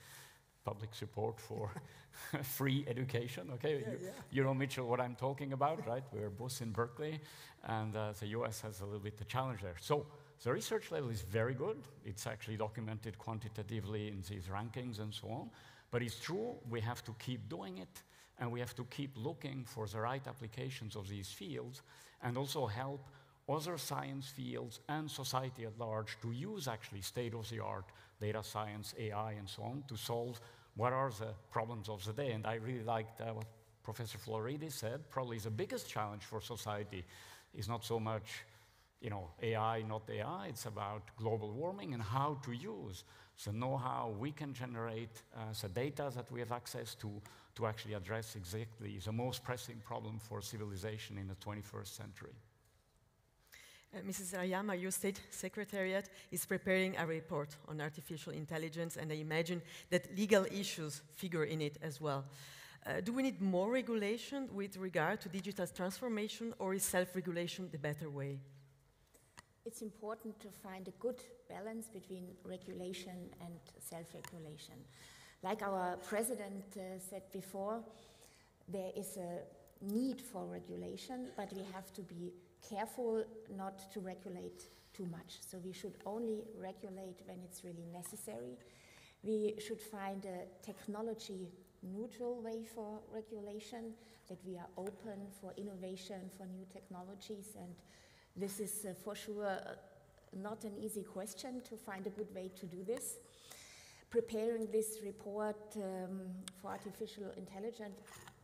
Public support for free education, okay? Yeah, you, yeah. you, know, Mitchell, what I'm talking about, right? We're both in Berkeley, and uh, the US has a little bit of challenge there. So, the research level is very good. It's actually documented quantitatively in these rankings and so on. But it's true, we have to keep doing it, and we have to keep looking for the right applications of these fields, and also help other science fields and society at large to use actually state-of-the-art data science, AI, and so on to solve what are the problems of the day. And I really liked uh, what Professor Floridi said. Probably the biggest challenge for society is not so much you know, AI, not AI, it's about global warming and how to use the know-how we can generate, uh, the data that we have access to, to actually address exactly the most pressing problem for civilization in the 21st century. Uh, Mrs. Hirayama, your state secretariat is preparing a report on artificial intelligence, and I imagine that legal issues figure in it as well. Uh, do we need more regulation with regard to digital transformation, or is self regulation the better way? It's important to find a good balance between regulation and self-regulation. Like our president uh, said before, there is a need for regulation, but we have to be careful not to regulate too much. So we should only regulate when it's really necessary. We should find a technology neutral way for regulation, that we are open for innovation, for new technologies, and This is uh, for sure uh, not an easy question to find a good way to do this. Preparing this report um, for artificial intelligence,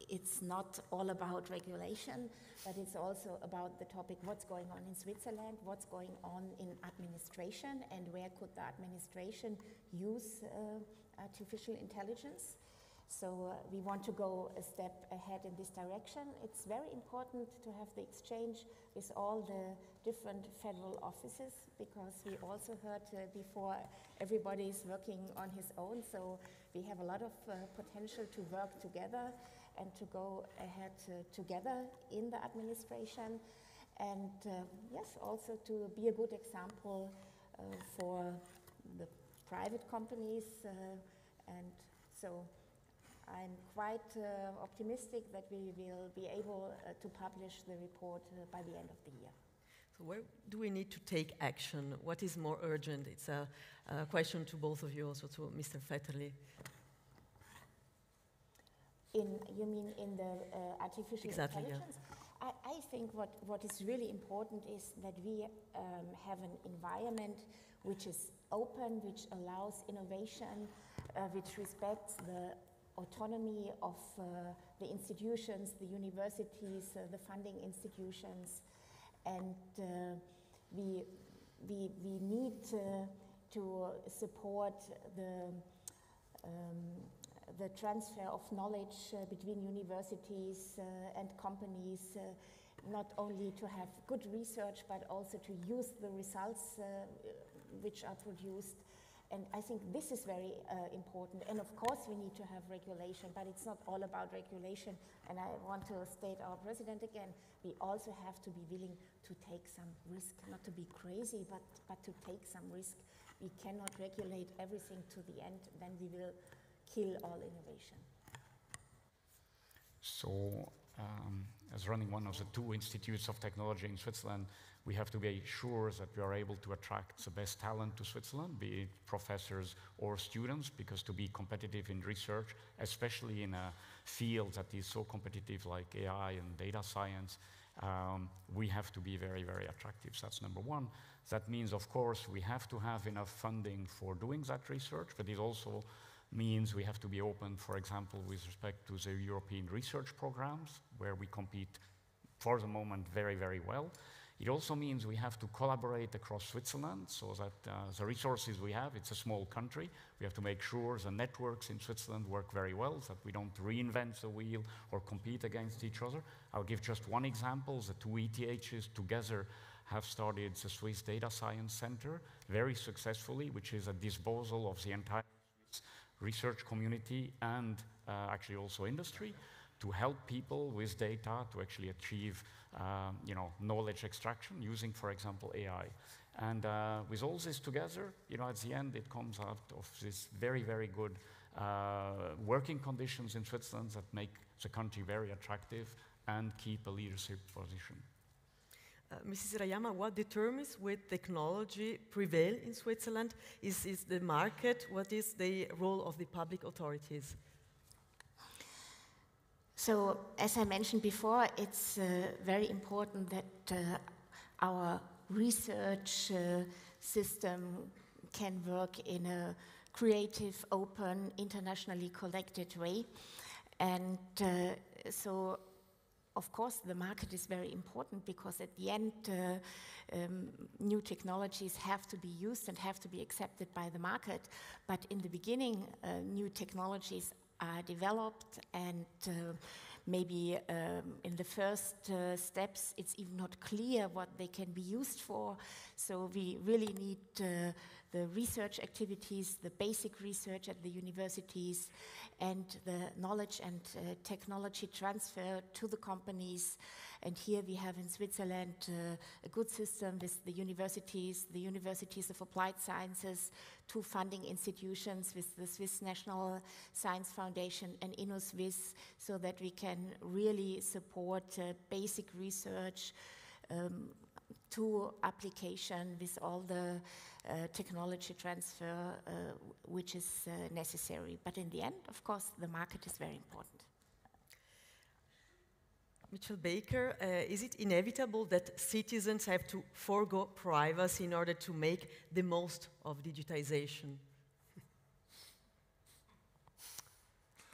it's not all about regulation, but it's also about the topic what's going on in Switzerland, what's going on in administration, and where could the administration use uh, artificial intelligence. So uh, we want to go a step ahead in this direction. It's very important to have the exchange with all the different federal offices because we also heard uh, before everybody is working on his own. So we have a lot of uh, potential to work together and to go ahead uh, together in the administration. And uh, yes, also to be a good example uh, for the private companies. and so I'm quite uh, optimistic that we will be able uh, to publish the report uh, by the end of the year. So where do we need to take action? What is more urgent? It's a, a question to both of you, also to Mr. Vetterli. In, you mean in the uh, artificial exactly, intelligence? Yeah. I, I, think what, what is really important is that we um, have an environment which is open, which allows innovation, uh, which respects the autonomy of uh, the institutions, the universities, uh, the funding institutions, and uh, we, we, we need to support the, um, the transfer of knowledge uh, between universities uh, and companies, uh, not only to have good research, but also to use the results which are produced and I think this is very uh, important. And of course, we need to have regulation, but it's not all about regulation. And I want to state our president again we also have to be willing to take some risk, not to be crazy, but, but to take some risk. We cannot regulate everything to the end, then we will kill all innovation. So, um, as running one of the two institutes of technology in Switzerland, we have to be sure that we are able to attract the best talent to Switzerland, be it professors or students, because to be competitive in research, especially in a field that is so competitive like AI and data science, um, we have to be very, very attractive. That's number one. That means, of course, we have to have enough funding for doing that research, but it also means we have to be open, for example, with respect to the European research programs, where we compete for the moment very, very well. It also means we have to collaborate across Switzerland so that uh, the resources we have, it's a small country, we have to make sure the networks in Switzerland work very well, so that we don't reinvent the wheel or compete against each other. I'll give just one example. The two ETHs together have started the Swiss Data Science Center very successfully, which is a disposal of the entire research community and uh, actually also industry to help people with data to actually achieve um, you know, knowledge extraction using, for example, AI. And uh, with all this together, you know, at the end, it comes out of this very, very good uh, working conditions in Switzerland that make the country very attractive and keep a leadership position. Uh, Mrs. Hirayama, what determines when technology prevail in Switzerland? Is, is the market? What is the role of the public authorities? So, as I mentioned before, it's uh, very important that uh, our research uh, system can work in a creative, open, internationally connected way. And uh, so, of course, the market is very important because at the end, uh, um, new technologies have to be used and have to be accepted by the market. But in the beginning, uh, new technologies are developed and uh, maybe um, in the first uh, steps it's even not clear what they can be used for. So we really need uh, the research activities the basic research at the universities and the knowledge and uh, technology transfer to the companies. And here we have in Switzerland uh, a good system with the universities, the Universities of Applied Sciences, two funding institutions with the Swiss National Science Foundation and Innosuisse, so that we can really support uh, basic research um, to application with all the uh, technology transfer uh, which is uh, necessary. But in the end, of course, the market is very important. Mitchell Baker, uh, is it inevitable that citizens have to forego privacy in order to make the most of digitization?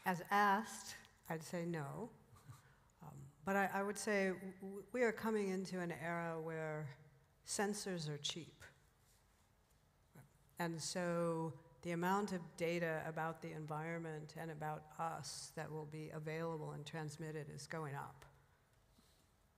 As asked, I'd say no. But I, I would say we are coming into an era where sensors are cheap. And so the amount of data about the environment and about us that will be available and transmitted is going up.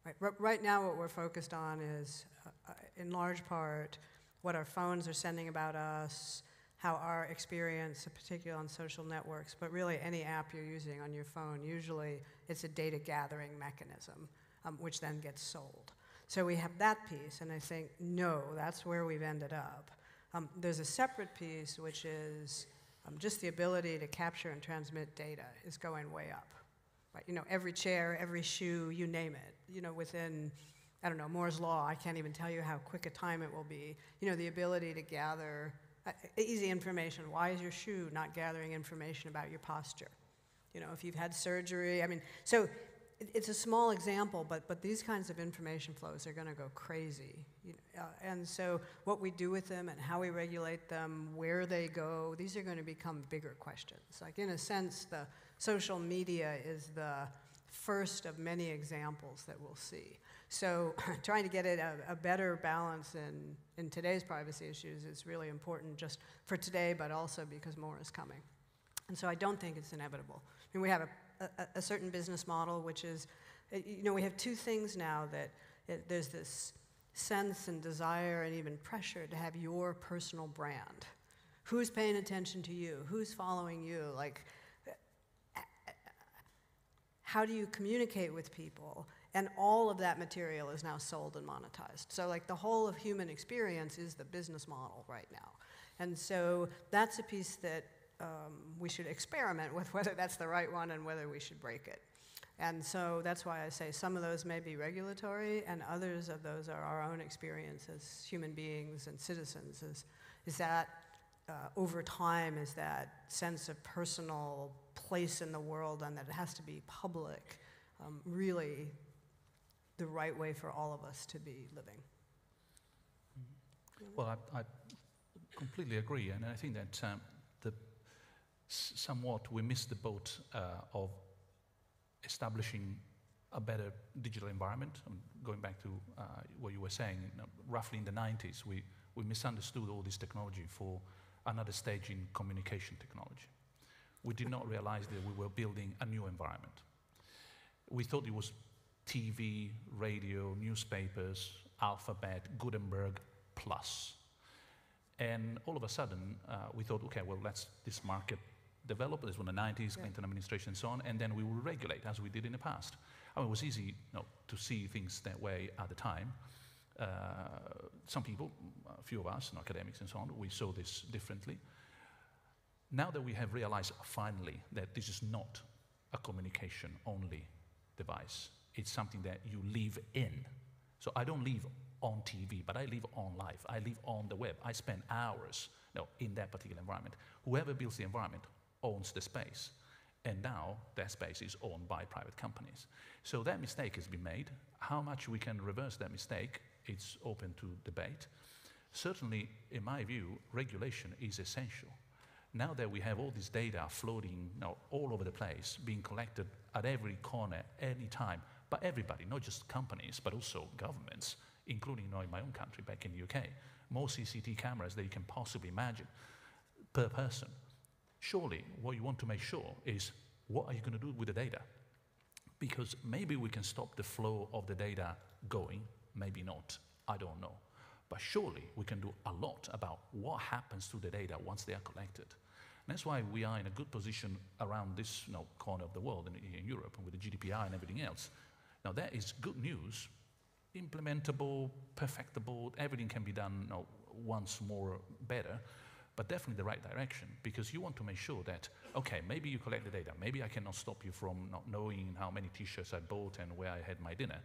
Right, right now, what we're focused on is, uh, uh, in large part, what our phones are sending about us, how our experience, particularly on social networks, but really any app you're using on your phone, usually it's a data gathering mechanism, um, which then gets sold. So we have that piece, and I think, no, that's where we've ended up. Um, there's a separate piece, which is um, just the ability to capture and transmit data is going way up. Right? You know, every chair, every shoe, you name it. You know, within, I don't know, Moore's law. I can't even tell you how quick a time it will be. You know, the ability to gather easy information. Why is your shoe not gathering information about your posture? You know, if you've had surgery. I mean, so it, it's a small example, but but these kinds of information flows are going to go crazy. You know, uh, and so, what we do with them and how we regulate them, where they go, these are going to become bigger questions. Like, in a sense, the social media is the first of many examples that we'll see. So, trying to get it a, a, better balance in, in today's privacy issues is really important just for today, but also because more is coming. And so, I don't think it's inevitable. I mean, we have a, a, a certain business model, which is, you know, we have two things now that it, there's this sense and desire and even pressure to have your personal brand. Who's paying attention to you? Who's following you? Like, how do you communicate with people? And all of that material is now sold and monetized. So, like, the whole of human experience is the business model right now. And so, that's a piece that um, we should experiment with whether that's the right one and whether we should break it. And so that's why I say some of those may be regulatory, and others of those are our own experience as human beings and citizens. Is, is that uh, over time, is that sense of personal place in the world and that it has to be public um, really the right way for all of us to be living? Well, I, I completely agree, and I think that um, the, somewhat we missed the boat uh, of establishing a better digital environment. I'm going back to uh, what you were saying, you know, roughly in the 90s, we, we misunderstood all this technology for another stage in communication technology. We did not realize that we were building a new environment. We thought it was TV, radio, newspapers, alphabet, Gutenberg plus. And all of a sudden, uh, we thought, okay, well, let's this market develop. This was in the 90s, Clinton administration and so on, and then we will regulate as we did in the past. I mean, it was easy you know, to see things that way at the time. Uh, some people, a few of us, and academics and so on, we saw this differently. Now that we have realized finally that this is not a communication only device, it's something that you live in. So I don't live on TV, but I live onlife. I live on the web. I spend hours know, in that particular environment. Whoever builds the environment owns the space. And now that space is owned by private companies. So that mistake has been made. How much we can reverse that mistake, it's open to debate. Certainly, in my view, regulation is essential. Now that we have all this data floating you know, all over the place, being collected at every corner, any time, by everybody, not just companies, but also governments, including you know, in my own country, back in the UK, more CCT cameras than you can possibly imagine per person. Surely, what you want to make sure is what are you going to do with the data? Because maybe we can stop the flow of the data going, maybe not, I don't know. But surely we can do a lot about what happens to the data once they are collected. And that's why we are in a good position around this you know, corner of the world in, in Europe with the GDPR and everything else. Now, that is good news, implementable, perfectable, everything can be done you know, once more better but definitely the right direction because you want to make sure that, okay, maybe you collect the data, maybe I cannot stop you from not knowing how many t shirts I bought and where I had my dinner.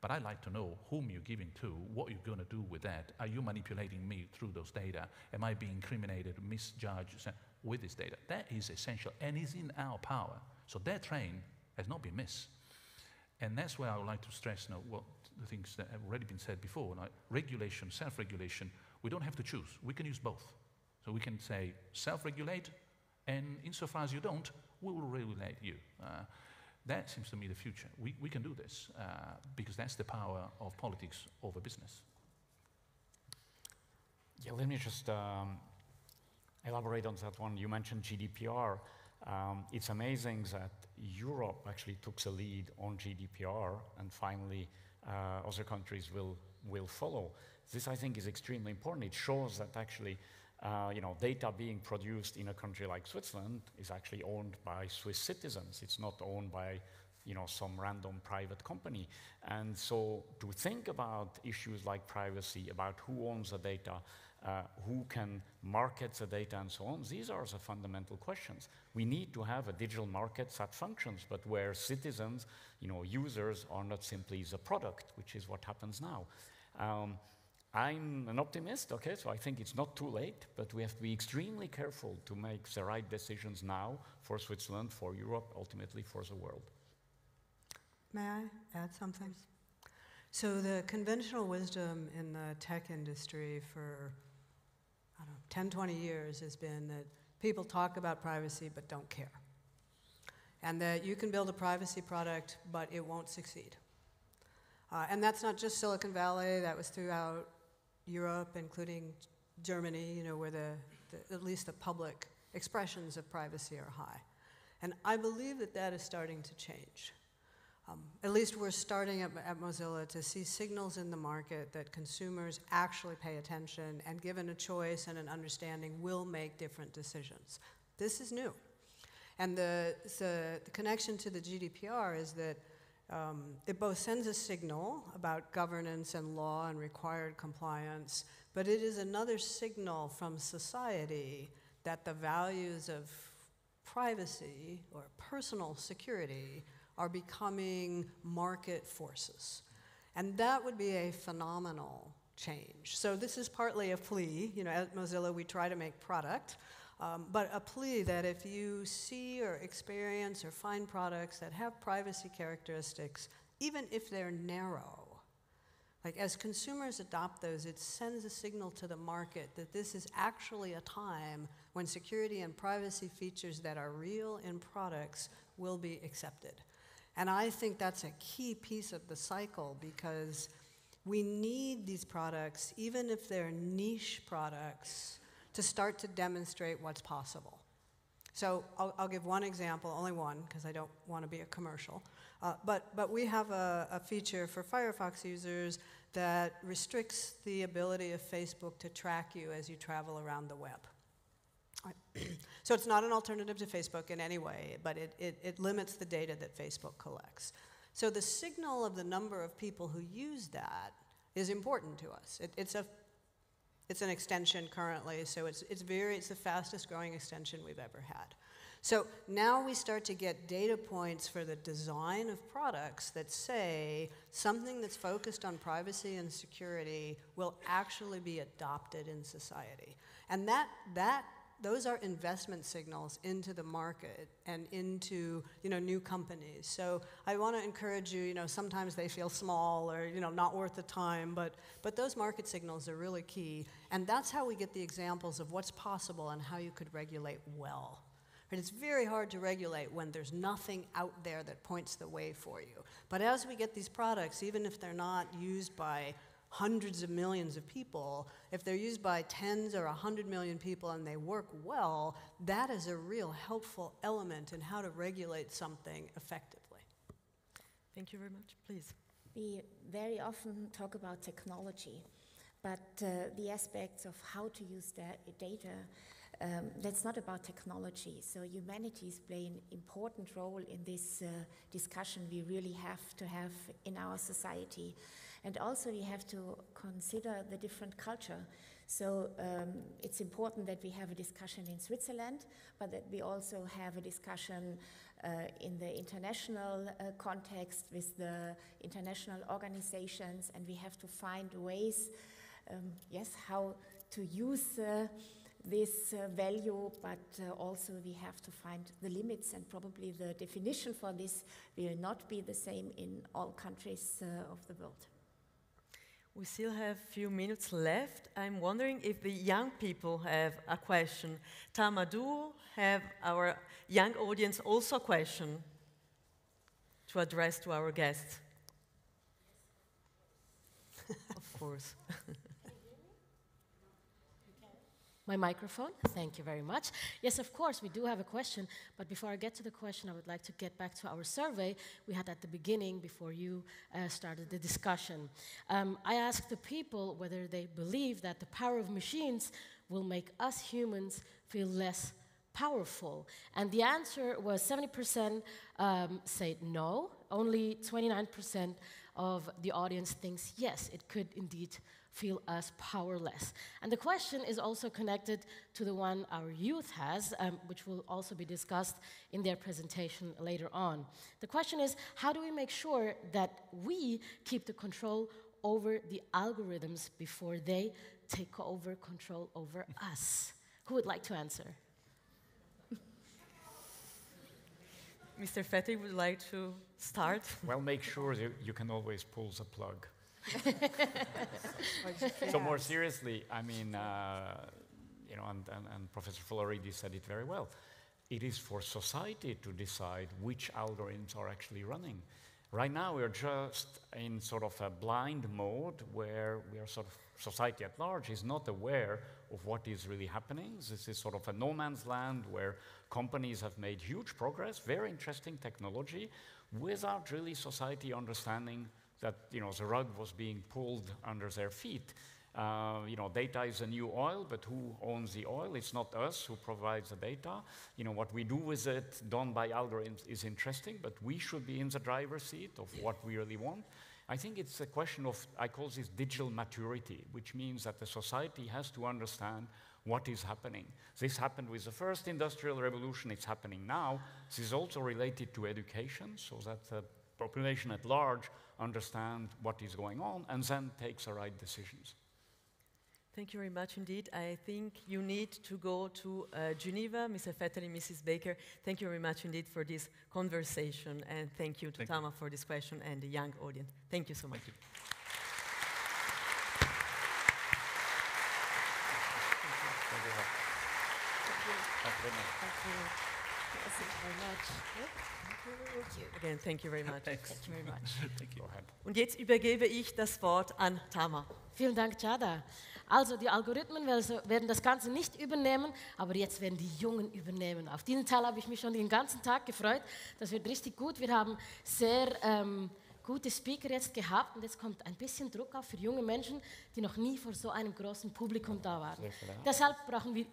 But I'd like to know whom you're giving to, what you're going to do with that. Are you manipulating me through those data? Am I being incriminated, misjudged with this data? That is essential and is in our power. So that train has not been missed. And that's where I would like to stress now what the things that have already been said before. Regulation, self regulation, we don't have to choose. We can use both. So we can say self regulate, and insofar as you don't, we will regulate you. Uh, that seems to me the future. We, we can do this uh, because that's the power of politics over business. Yeah, let me just um, elaborate on that one. You mentioned GDPR. Um, it's amazing that Europe actually took the lead on GDPR, and finally uh, other countries will, will follow. This, I think, is extremely important. It shows that actually, uh, you know, data being produced in a country like Switzerland is actually owned by Swiss citizens. It's not owned by, you know, some random private company. And so, to think about issues like privacy, about who owns the data, uh, who can market the data and so on. These are the fundamental questions. We need to have a digital market that functions, but where citizens, you know, users are not simply the product, which is what happens now. Um, I'm an optimist, okay, so I think it's not too late, but we have to be extremely careful to make the right decisions now for Switzerland, for Europe, ultimately for the world. May I add something? So, the conventional wisdom in the tech industry for 10, 20 years has been that people talk about privacy but don't care. And that you can build a privacy product, but it won't succeed. Uh, and that's not just Silicon Valley, that was throughout Europe, including Germany, you know, where the, the, at least the public expressions of privacy are high. And I believe that that is starting to change. Um, at least we're starting at, at, Mozilla to see signals in the market that consumers actually pay attention and, given a choice and an understanding, will make different decisions. This is new. And the, the, the connection to the GDPR is that um, it both sends a signal about governance and law and required compliance, but it is another signal from society that the values of privacy or personal security are becoming market forces. And that would be a phenomenal change. So this is partly a plea. You know, at Mozilla, we try to make product, um, but a plea that if you see or experience or find products that have privacy characteristics, even if they're narrow, like as consumers adopt those, it sends a signal to the market that this is actually a time when security and privacy features that are real in products will be accepted. And I think that's a key piece of the cycle because we need these products, even if they're niche products, to start to demonstrate what's possible. So I'll, I'll give one example, only one, because I don't want to be a commercial. Uh, but, but we have a, a feature for Firefox users that restricts the ability of Facebook to track you as you travel around the web. so it's not an alternative to Facebook in any way, but it, it, it limits the data that Facebook collects. So the signal of the number of people who use that is important to us. It, it's, a, it's an extension currently, so it's, it's, very, it's the fastest growing extension we've ever had. So now we start to get data points for the design of products that say something that's focused on privacy and security will actually be adopted in society. And that, that those are investment signals into the market and into you know new companies. So I want to encourage you. You know sometimes they feel small or you know not worth the time, but but those market signals are really key, and that's how we get the examples of what's possible and how you could regulate well. And it's very hard to regulate when there's nothing out there that points the way for you. But as we get these products, even if they're not used by hundreds of millions of people, if they're used by tens or a hundred million people and they work well, that is a real helpful element in how to regulate something effectively. Thank you very much. Please. We very often talk about technology, but uh, the aspects of how to use that data um, that's not about technology. So humanities play an important role in this uh, discussion we really have to have in our society. And also we have to consider the different culture. So um, it's important that we have a discussion in Switzerland, but that we also have a discussion uh, in the international uh, context with the international organizations, and we have to find ways, um, yes, how to use uh, this uh, value, but uh, also we have to find the limits, and probably the definition for this will not be the same in all countries uh, of the world. We still have a few minutes left. I'm wondering if the young people have a question. Tama, do have our young audience also a question to address to our guests? of course. My microphone, thank you very much. Yes, of course, we do have a question, but before I get to the question, I would like to get back to our survey we had at the beginning before you uh, started the discussion. Um, I asked the people whether they believe that the power of machines will make us humans feel less powerful. And the answer was 70% um, say no, only 29% of the audience thinks yes, it could indeed feel us powerless. And the question is also connected to the one our youth has, um, which will also be discussed in their presentation later on. The question is how do we make sure that we keep the control over the algorithms before they take over control over us? Who would like to answer? Mr. Vetterli would like to start. Well, make sure you, you can always pull the plug. Or So more seriously, I mean, uh, you know, and, and, and Professor Floridi said it very well. It is for society to decide which algorithms are actually running. Right now, we're just in sort of a blind mode where we are sort of society at large is not aware of what is really happening. This is sort of a no man's land where companies have made huge progress, very interesting technology, without really society understanding that you know the rug was being pulled under their feet. Uh, you know, data is a new oil, but who owns the oil? It's not us who provides the data. You know, what we do with it, done by algorithms, is interesting, but we should be in the driver's seat of what we really want. I think it's a question of, I call this digital maturity, which means that the society has to understand what is happening. This happened with the first industrial revolution, it's happening now. This is also related to education, so that the population at large understand what is going on and then takes the right decisions. Thank you very much indeed. I think you need to go to uh, Geneva, Mr. Vetterli and Mrs. Baker. Thank you very much indeed for this conversation, and thank you to Thank you. Tama for this question and the young audience. Thank you so much. Thank you. Thank you. Thank you very much. Again, thank you very much. Thanks. Thank you very much. Thank you. Go ahead. Und jetzt übergebe ich das Wort an Tama. Vielen Dank, Jada. Also, die Algorithmen werden das Ganze nicht übernehmen, aber jetzt werden die Jungen übernehmen. Auf diesen Teil habe ich mich schon den ganzen Tag gefreut. Das wird richtig gut. Wir haben sehr ähm, gute Speaker jetzt gehabt und jetzt kommt ein bisschen Druck auf für junge Menschen, die noch nie vor so einem großen Publikum da waren. Deshalb brauchen wir